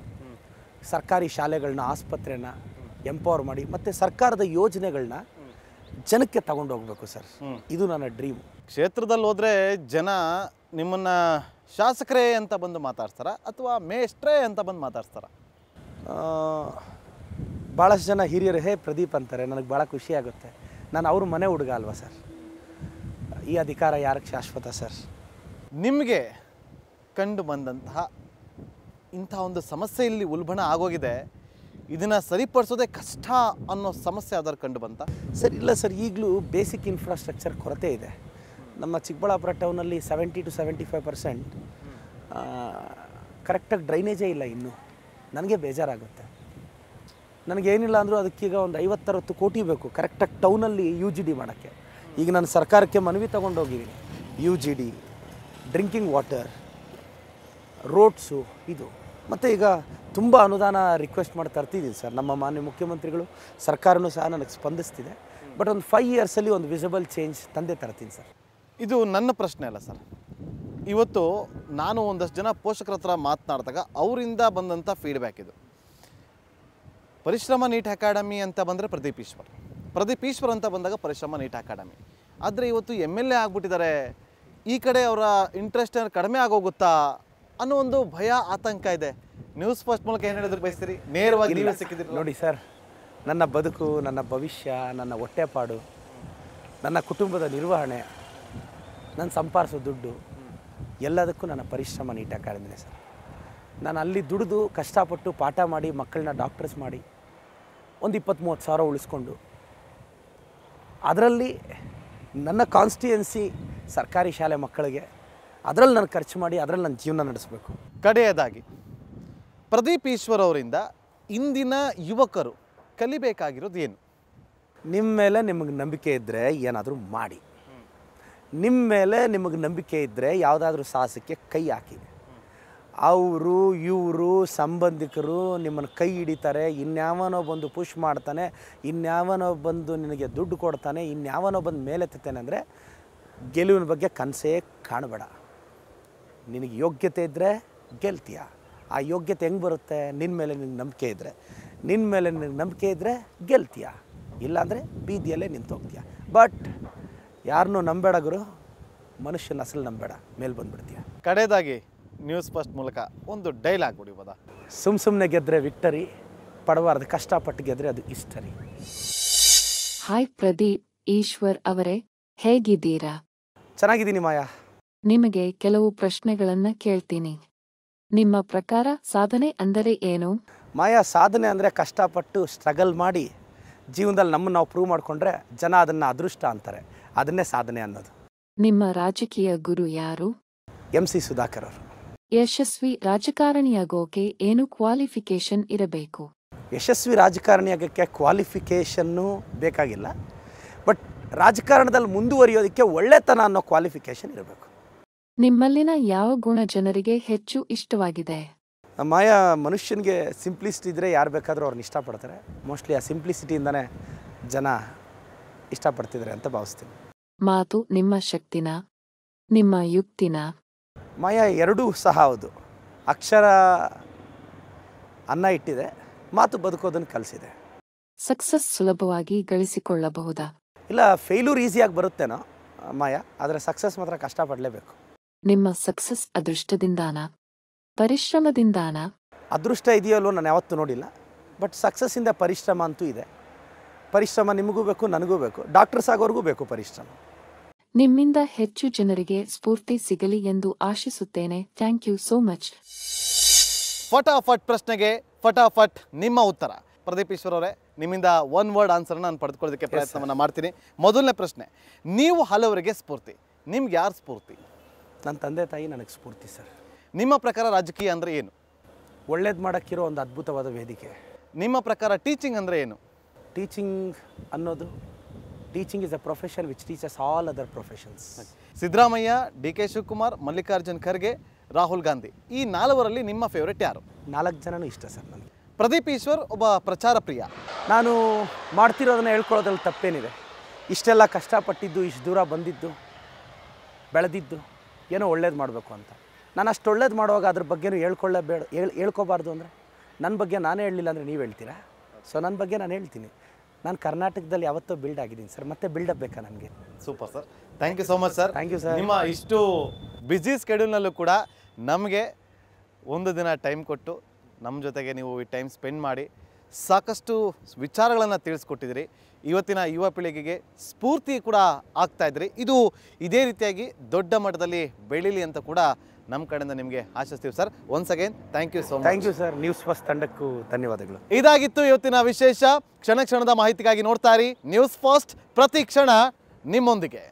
ಸರ್ಕಾರಿ ಶಾಲೆಗಳನ್ನ ಆಸ್ಪತ್ರೆನ ಎಂಪವರ್ ಮಾಡಿ ಮತ್ತು ಸರ್ಕಾರದ ಯೋಜನೆಗಳನ್ನ ಜನಕ್ಕೆ ತಗೊಂಡು ಹೋಗ್ಬೇಕು ಸರ್. ಇದು ನನ್ನ ಡ್ರೀಮ್. ಕ್ಷೇತ್ರದಲ್ಲಿ ಹೋದ್ರೆ ಜನ ನಿಮ್ಮನ್ನ ಶಾಸಕರೇ ಅಂತ ಬಂದು ಮಾತಾಡ್ತಾರ ಅಥವಾ ಮೇಷ್ಟ್ರೇ ಅಂತ ಬಂದು ಮಾತಾಡ್ತಾರ ಭಾಳಷ್ಟು ಜನ ಹಿರಿಯರು ಹೇ ಪ್ರದೀಪ್ ಅಂತಾರೆ. ನನಗೆ ಭಾಳ ಖುಷಿ ಆಗುತ್ತೆ. ನಾನು ಅವ್ರ ಮನೆ ಹುಡುಗ ಅಲ್ವಾ ಸರ್? ಈ ಅಧಿಕಾರ ಯಾರಿಗೆ ಶಾಶ್ವತ ಸರ್? ನಿಮಗೆ ಕಂಡು ಬಂದಂತಹ ಇಂಥ ಒಂದು ಸಮಸ್ಯೆ ಇಲ್ಲಿ ಉಲ್ಬಣ ಆಗೋಗಿದೆ. ಇದನ್ನು ಸರಿಪಡಿಸೋದೇ ಕಷ್ಟ ಅನ್ನೋ ಸಮಸ್ಯೆ ಯಾವ್ದಾದ್ರು ಕಂಡು ಬಂತ? ಸರ್, ಇಲ್ಲ ಸರ್, ಈಗಲೂ ಬೇಸಿಕ್ ಇನ್ಫ್ರಾಸ್ಟ್ರಕ್ಚರ್ ಕೊರತೆ ಇದೆ. ನಮ್ಮ Chikkaballapur ಟೌನಲ್ಲಿ seventy to seventy five percent ಕರೆಕ್ಟಾಗಿ ಡ್ರೈನೇಜೇ ಇಲ್ಲ ಇನ್ನೂ. ನನಗೆ ಬೇಜಾರಾಗುತ್ತೆ. ನನಗೇನಿಲ್ಲ ಅಂದರೂ ಅದಕ್ಕೀಗ ಒಂದು ಐವತ್ತರವತ್ತು ಕೋಟಿ ಬೇಕು ಕರೆಕ್ಟಾಗಿ ಟೌನಲ್ಲಿ ಯು ಜಿ ಡಿ ಮಾಡೋಕ್ಕೆ. ಈಗ ನಾನು ಸರ್ಕಾರಕ್ಕೆ ಮನವಿ ತೊಗೊಂಡೋಗಿದ್ದೀನಿ U G D drinking water roads ಇದು. ಮತ್ತು ಈಗ ತುಂಬ ಅನುದಾನ ರಿಕ್ವೆಸ್ಟ್ ಮಾಡಿ ತರ್ತಿದ್ದೀನಿ ಸರ್. ನಮ್ಮ ಮಾನ್ಯ ಮುಖ್ಯಮಂತ್ರಿಗಳು ಸರ್ಕಾರನೂ ಸಹ ನನಗೆ ಸ್ಪಂದಿಸ್ತಿದೆ. ಬಟ್ ಒಂದು ಫೈವ್ ಇಯರ್ಸಲ್ಲಿ ಒಂದು ವಿಸಿಬಲ್ ಚೇಂಜ್ ತಂದೆ ತರ್ತೀನಿ ಸರ್. ಇದು ನನ್ನ ಪ್ರಶ್ನೆ ಅಲ್ಲ ಸರ್. ಇವತ್ತು ನಾನು ಒಂದಷ್ಟು ಜನ ಪೋಷಕರ ಹತ್ರ ಮಾತನಾಡಿದಾಗ ಅವರಿಂದ ಬಂದಂಥ ಫೀಡ್ಬ್ಯಾಕ್ ಇದು. ಪರಿಶ್ರಮ ನೀಟ್ ಅಕಾಡೆಮಿ ಅಂತ ಬಂದರೆ ಪ್ರದೀಪ್ ಈಶ್ವರ್. ಪ್ರದೀಪ್ ಈಶ್ವರ್ ಅಂತ ಬಂದಾಗ ಪರಿಶ್ರಮ ನೀಟ್ ಅಕಾಡೆಮಿ. ಆದರೆ ಇವತ್ತು ಎಂ ಎಲ್ ಎ ಆಗಿಬಿಟ್ಟಿದ್ದಾರೆ. ಈ ಕಡೆ ಅವರ ಇಂಟ್ರೆಸ್ಟ್ ಕಡಿಮೆ ಆಗೋಗುತ್ತಾ? ಅನ್ನೋ ಒಂದು ಭಯ ಆತಂಕ ಇದೆ. ನ್ಯೂಸ್ ಫಸ್ಟ್ ಮೂಲಕ ಏನು ಹೇಳಿದ್ರು ಬಯಸ್ತೀರಿ? ನೇರವಾಗಿ ನೀವು ಸಿಕ್ಕಿದ್ದೀರಿ ನೋಡಿ ಸರ್ ನನ್ನ ಬದುಕು ನನ್ನ ಭವಿಷ್ಯ ನನ್ನ ಹೊಟ್ಟೆಪಾಡು ನನ್ನ ಕುಟುಂಬದ ನಿರ್ವಹಣೆ ನಾನು ಸಂಪಾದಿಸೋ ದುಡ್ಡು ಎಲ್ಲದಕ್ಕೂ ನನ್ನ ಪರಿಶ್ರಮ ನೀಟಾಗಿ ಕಾಡಿದ್ದೀನಿ ಸರ್. ನಾನು ಅಲ್ಲಿ ದುಡಿದು ಕಷ್ಟಪಟ್ಟು ಪಾಠ ಮಾಡಿ ಮಕ್ಕಳನ್ನ ಡಾಕ್ಟರ್ಸ್ ಮಾಡಿ ಒಂದು ಇಪ್ಪತ್ತ್ ಮೂವತ್ತು ಸಾವಿರ ಉಳಿಸ್ಕೊಂಡು ಅದರಲ್ಲಿ ನನ್ನ ಕಾನ್ಸ್ಟಿಟ್ಯುಯೆನ್ಸಿ ಸರ್ಕಾರಿ ಶಾಲೆ ಮಕ್ಕಳಿಗೆ ಅದರಲ್ಲಿ ನಾನು ಖರ್ಚು ಮಾಡಿ ಅದರಲ್ಲಿ ನನ್ನ ಜೀವನ ನಡೆಸಬೇಕು. ಕಡೆಯದಾಗಿ ಪ್ರದೀಪ್ ಈಶ್ವರ್ ಅವರಿಂದ ಇಂದಿನ ಯುವಕರು ಕಲಿಬೇಕಾಗಿರೋದು ಏನು? ನಿಮ್ಮ ಮೇಲೆ ನಿಮಗೆ ನಂಬಿಕೆ ಇದ್ದರೆ ಏನಾದರೂ ಮಾಡಿ. ನಿಮ್ಮ ಮೇಲೆ ನಿಮಗೆ ನಂಬಿಕೆ ಇದ್ದರೆ ಯಾವುದಾದ್ರೂ ಸಾಹಸಕ್ಕೆ ಕೈ ಹಾಕಿ. ಅವರು ಇವರು ಸಂಬಂಧಿಕರು ನಿಮ್ಮನ್ನು ಕೈ ಹಿಡಿತಾರೆ ಇನ್ಯಾವನೋ ಬಂದು ಪುಷ್ ಮಾಡ್ತಾನೆ ಇನ್ಯಾವನೋ ಬಂದು ನಿನಗೆ ದುಡ್ಡು ಕೊಡ್ತಾನೆ ಇನ್ಯಾವನೋ ಬಂದು ಮೇಲೆತ್ತಾನೆ ಅಂದರೆ ಗೆಲುವಿನ ಬಗ್ಗೆ ಕನಸೇ ಕಾಣಬೇಡ. ನಿನಗೆ ಯೋಗ್ಯತೆ ಇದ್ದರೆ ಗೆಲ್ತೀಯ. ಆ ಯೋಗ್ಯತೆ ಹೆಂಗೆ ಬರುತ್ತೆ? ನಿನ್ನ ಮೇಲೆ ನಿನಗೆ ನಂಬಿಕೆ ಇದ್ದರೆ ನಿನ್ನ ಮೇಲೆ ನಿನಗೆ ನಂಬಿಕೆ ಇದ್ದರೆ ಗೆಲ್ತೀಯ. ಇಲ್ಲಾಂದರೆ ಬೀದಿಯಲ್ಲೇ ನಿಂತೋಗ್ತೀಯ ಬಟ್ ಯಾರನ್ನೂ ನಂಬೇಡ ಗುರು. ಮನುಷ್ಯನ ಅಸಲು ನಂಬೇಡ. ಮೇಲೆ ಬಂದುಬಿಡ್ತೀಯ. ಕಡೆಯದಾಗಿ ನ್ಯೂಸ್ ಫಸ್ಟ್ ಮೂಲಕ ಒಂದು ಡೈಲಾಗ್ ಹೊಡಿಬೋದ ಸುಮ್ಮ ಸುಮ್ಮನೆ ಗೆದ್ದರೆ ವಿಕ್ಟರಿ ಪಡಬಾರ್ದು ಕಷ್ಟಪಟ್ಟು ಗೆದ್ದರೆ ಅದು ಹಿಸ್ಟರಿ ಹಾಯ್ ಪ್ರದೀಪ್ ಈಶ್ವರ್ ಅವರೇ ಹೇಗಿದ್ದೀರಾ? ಚೆನ್ನಾಗಿದ್ದೀನಿ ಮಾಯಾ. ನಿಮಗೆ ಕೆಲವು ಪ್ರಶ್ನೆಗಳನ್ನು ಕೇಳ್ತೀನಿ. ನಿಮ್ಮ ಪ್ರಕಾರ ಸಾಧನೆ ಅಂದರೆ ಏನು? ಮಾಯಾ ಸಾಧನೆ ಅಂದರೆ ಕಷ್ಟಪಟ್ಟು ಸ್ಟ್ರಗಲ್ ಮಾಡಿ ಜೀವನದಲ್ಲಿ ನಮ್ಮನ್ನು ನಾವು ಪ್ರೂವ್ ಮಾಡಿಕೊಂಡ್ರೆ ಜನ ಅದನ್ನು ಅದೃಷ್ಟ ಅಂತಾರೆ. ಅದನ್ನೇ ಸಾಧನೆ ಅನ್ನೋದು. ನಿಮ್ಮ ರಾಜಕೀಯ ಗುರು ಯಾರು? ಎಂ ಸಿ ಸುಧಾಕರ್ ಅವರು. ಯಶಸ್ವಿ ರಾಜಕಾರಣಿಯಾಗೋಕೆ ಏನು ಕ್ವಾಲಿಫಿಕೇಶನ್ ಇರಬೇಕು? ಯಶಸ್ವಿ ರಾಜಕಾರಣಿಯಾಗಕ್ಕೆ ಕ್ವಾಲಿಫಿಕೇಷನ್ನು ಬೇಕಾಗಿಲ್ಲ. ಬಟ್ ರಾಜಕಾರಣದಲ್ಲಿ ಮುಂದುವರಿಯೋದಕ್ಕೆ ಒಳ್ಳೆತನ ಅನ್ನೋ ಕ್ವಾಲಿಫಿಕೇಷನ್ ಇರಬೇಕು. ನಿಮ್ಮಲ್ಲಿನ ಯಾವ ಗುಣ ಜನರಿಗೆ ಹೆಚ್ಚು ಇಷ್ಟವಾಗಿದೆ? ಮಾಯ ಮನುಷ್ಯನಿಗೆ ಸಿಂಪ್ಲಿಸಿಟಿ ಇದ್ದರೆ ಯಾರು ಬೇಕಾದರೂ ಅವ್ರನ್ನ ಇಷ್ಟಪಡ್ತಾರೆ. ಮೋಸ್ಟ್ಲಿ ಆ ಸಿಂಪ್ಲಿಸಿಟಿಯಿಂದನೇ ಜನ ಇಷ್ಟಪಡ್ತಿದ್ದಾರೆ ಅಂತ ಭಾವಿಸ್ತೀನಿ. ಮಾತು ನಿಮ್ಮ ಶಕ್ತಿನ ನಿಮ್ಮ ಯುಕ್ತಿನ? ಮಾಯ ಎರಡೂ ಸಹ ಹೌದು. ಅಕ್ಷರ ಅನ್ನ ಇಟ್ಟಿದೆ ಮಾತು ಬದುಕೋದನ್ನು ಕಲಿಸಿದೆ. ಸಕ್ಸಸ್ ಸುಲಭವಾಗಿ ಗಳಿಸಿಕೊಳ್ಳಬಹುದಾ? ಇಲ್ಲ ಫೇಲ್ಯೂರ್ ಈಸಿಯಾಗಿ ಬರುತ್ತೇನೋ ಮಾಯ ಆದರೆ ಸಕ್ಸಸ್ ಮಾತ್ರ ಕಷ್ಟಪಡಲೇಬೇಕು. ನಿಮ್ಮ ಸಕ್ಸಸ್ ಅದೃಷ್ಟದಿಂದಾನ? ಪರಿಶ್ರಮದಿಂದಾನ? ಅದೃಷ್ಟ ಇದೆಯಲ್ಲೋ ನಾನು ಯಾವತ್ತೂ ನೋಡಿಲ್ಲ. ಬಟ್ ಸಕ್ಸಸ್ಸಿಂದ ಪರಿಶ್ರಮ ಅಂತೂ ಇದೆ. ಪರಿಶ್ರಮ ನಿಮಗೂ ಬೇಕು ನನಗೂ ಬೇಕು. ಡಾಕ್ಟರ್ಸ್ ಆಗೋರ್ಗೂ ಬೇಕು ಪರಿಶ್ರಮ. ನಿಮ್ಮಿಂದ ಹೆಚ್ಚು ಜನರಿಗೆ ಸ್ಫೂರ್ತಿ ಸಿಗಲಿ ಎಂದು ಆಶಿಸುತ್ತೇನೆ. ಥ್ಯಾಂಕ್ ಯು ಸೋ ಮಚ್ ಫಟಾಫಟ್ ಪ್ರಶ್ನೆಗೆ ಫಟಾಫಟ್ ನಿಮ್ಮ ಉತ್ತರ. ಪ್ರದೀಪ್ ಈಶ್ವರ್ ಅವರೇ ನಿಮ್ಮಿಂದ ಒನ್ ವರ್ಡ್ ಆನ್ಸರ್ ನಾನು ಪಡೆದುಕೊಳ್ಳೋದಕ್ಕೆ ಪ್ರಯತ್ನವನ್ನು ಮಾಡ್ತೀನಿ. ಮೊದಲನೇ ಪ್ರಶ್ನೆ ನೀವು ಹಲವರಿಗೆ ಸ್ಫೂರ್ತಿ. ನಿಮ್ಗೆ ಯಾರು ಸ್ಫೂರ್ತಿ? ನನ್ನ ತಂದೆ ತಾಯಿ ನನಗೆ ಸ್ಫೂರ್ತಿ ಸರ್. ನಿಮ್ಮ ಪ್ರಕಾರ ರಾಜಕೀಯ ಅಂದರೆ ಏನು? ಒಳ್ಳೇದು ಮಾಡೋಕ್ಕಿರೋ ಒಂದು ಅದ್ಭುತವಾದ ವೇದಿಕೆ. ನಿಮ್ಮ ಪ್ರಕಾರ ಟೀಚಿಂಗ್ ಅಂದರೆ ಏನು? ಟೀಚಿಂಗ್ ಅನ್ನೋದು teaching is a profession which teaches all other professions Siddaramaiah D K Shivakumar Mallikarjun Kharge Rahul Gandhi. ಈ ನಾಲ್ವರಲ್ಲಿ ನಿಮ್ಮ ಫೇವ್ರೆಟ್ ಯಾರು? ನಾಲ್ಕು ಜನನೂ ಇಷ್ಟ ಸರ್ ನನಗೆ. ಪ್ರದೀಪ್ ಈಶ್ವರ್ ಒಬ್ಬ ಪ್ರಚಾರ ಪ್ರಿಯ. ನಾನು ಮಾಡ್ತಿರೋದನ್ನ ಹೇಳ್ಕೊಳ್ಳೋದ್ರಲ್ಲಿ ತಪ್ಪೇನಿದೆ. ಇಷ್ಟೆಲ್ಲ ಕಷ್ಟಪಟ್ಟಿದ್ದು ಇಷ್ಟು ದೂರ ಬಂದಿದ್ದು ಬೆಳೆದಿದ್ದು ಏನೋ ಒಳ್ಳೇದು ಮಾಡಬೇಕು ಅಂತ. ನಾನು ಅಷ್ಟು ಒಳ್ಳೇದು ಮಾಡುವಾಗ ಅದ್ರ ಬಗ್ಗೆನೂ ಹೇಳ್ಕೊಳ್ಳೇಬೇಡ ಹೇಳ್ ಹೇಳ್ಕೋಬಾರ್ದು ಅಂದರೆ ನನ್ನ ಬಗ್ಗೆ ನಾನೇ ಹೇಳಲಿಲ್ಲ ಅಂದರೆ ನೀವು ಹೇಳ್ತೀರಾ? ಸೊ ನನ್ನ ಬಗ್ಗೆ ನಾನು ಹೇಳ್ತೀನಿ. ನಾನು ಕರ್ನಾಟಕದಲ್ಲಿ ಯಾವತ್ತೂ ಬಿಲ್ಡ್ ಆಗಿದ್ದೀನಿ ಸರ್ ಮತ್ತೆ ಬಿಲ್ಡಪ್ ಬೇಕಾ ನನಗೆ? Super sir thank you so much sir thank you sir ನಿಮ್ಮ ಇಷ್ಟು ಬ್ಯುಸಿ ಸ್ಕೆಡ್ಯೂಲ್ನಲ್ಲೂ ಕೂಡ ನಮಗೆ ಒಂದು ದಿನ ಟೈಮ್ ಕೊಟ್ಟು ನಮ್ಮ ಜೊತೆಗೆ ನೀವು ಈ ಟೈಮ್ ಸ್ಪೆಂಡ್ ಮಾಡಿ ಸಾಕಷ್ಟು ವಿಚಾರಗಳನ್ನು ತಿಳಿಸ್ಕೊಟ್ಟಿದ್ದೀರಿ. ಇವತ್ತಿನ ಯುವ ಪೀಳಿಗೆಗೆ ಸ್ಫೂರ್ತಿ ಕೂಡ ಆಗ್ತಾ ಇದ್ರಿ. ಇದು ಇದೇ ರೀತಿಯಾಗಿ ದೊಡ್ಡ ಮಟ್ಟದಲ್ಲಿ ಬೆಳೀಲಿ ಅಂತ ಕೂಡ ನಮ್ಮ ಕಡೆಯಿಂದ ನಿಮಗೆ ಆಶಿಸ್ತೀವಿ sir. Once again thank you so much thank you sir news first ತಂಡಕ್ಕೂ ಧನ್ಯವಾದಗಳು. ಇದಾಗಿತ್ತು ಇವತ್ತಿನ ವಿಶೇಷ. ಕ್ಷಣ ಕ್ಷಣದ ಮಾಹಿತಿಗಾಗಿ ನೋಡ್ತಾ ಇರಿ. ನ್ಯೂಸ್ ಫಸ್ಟ್ ಪ್ರತಿ ಕ್ಷಣ ನಿಮ್ಮೊಂದಿಗೆ.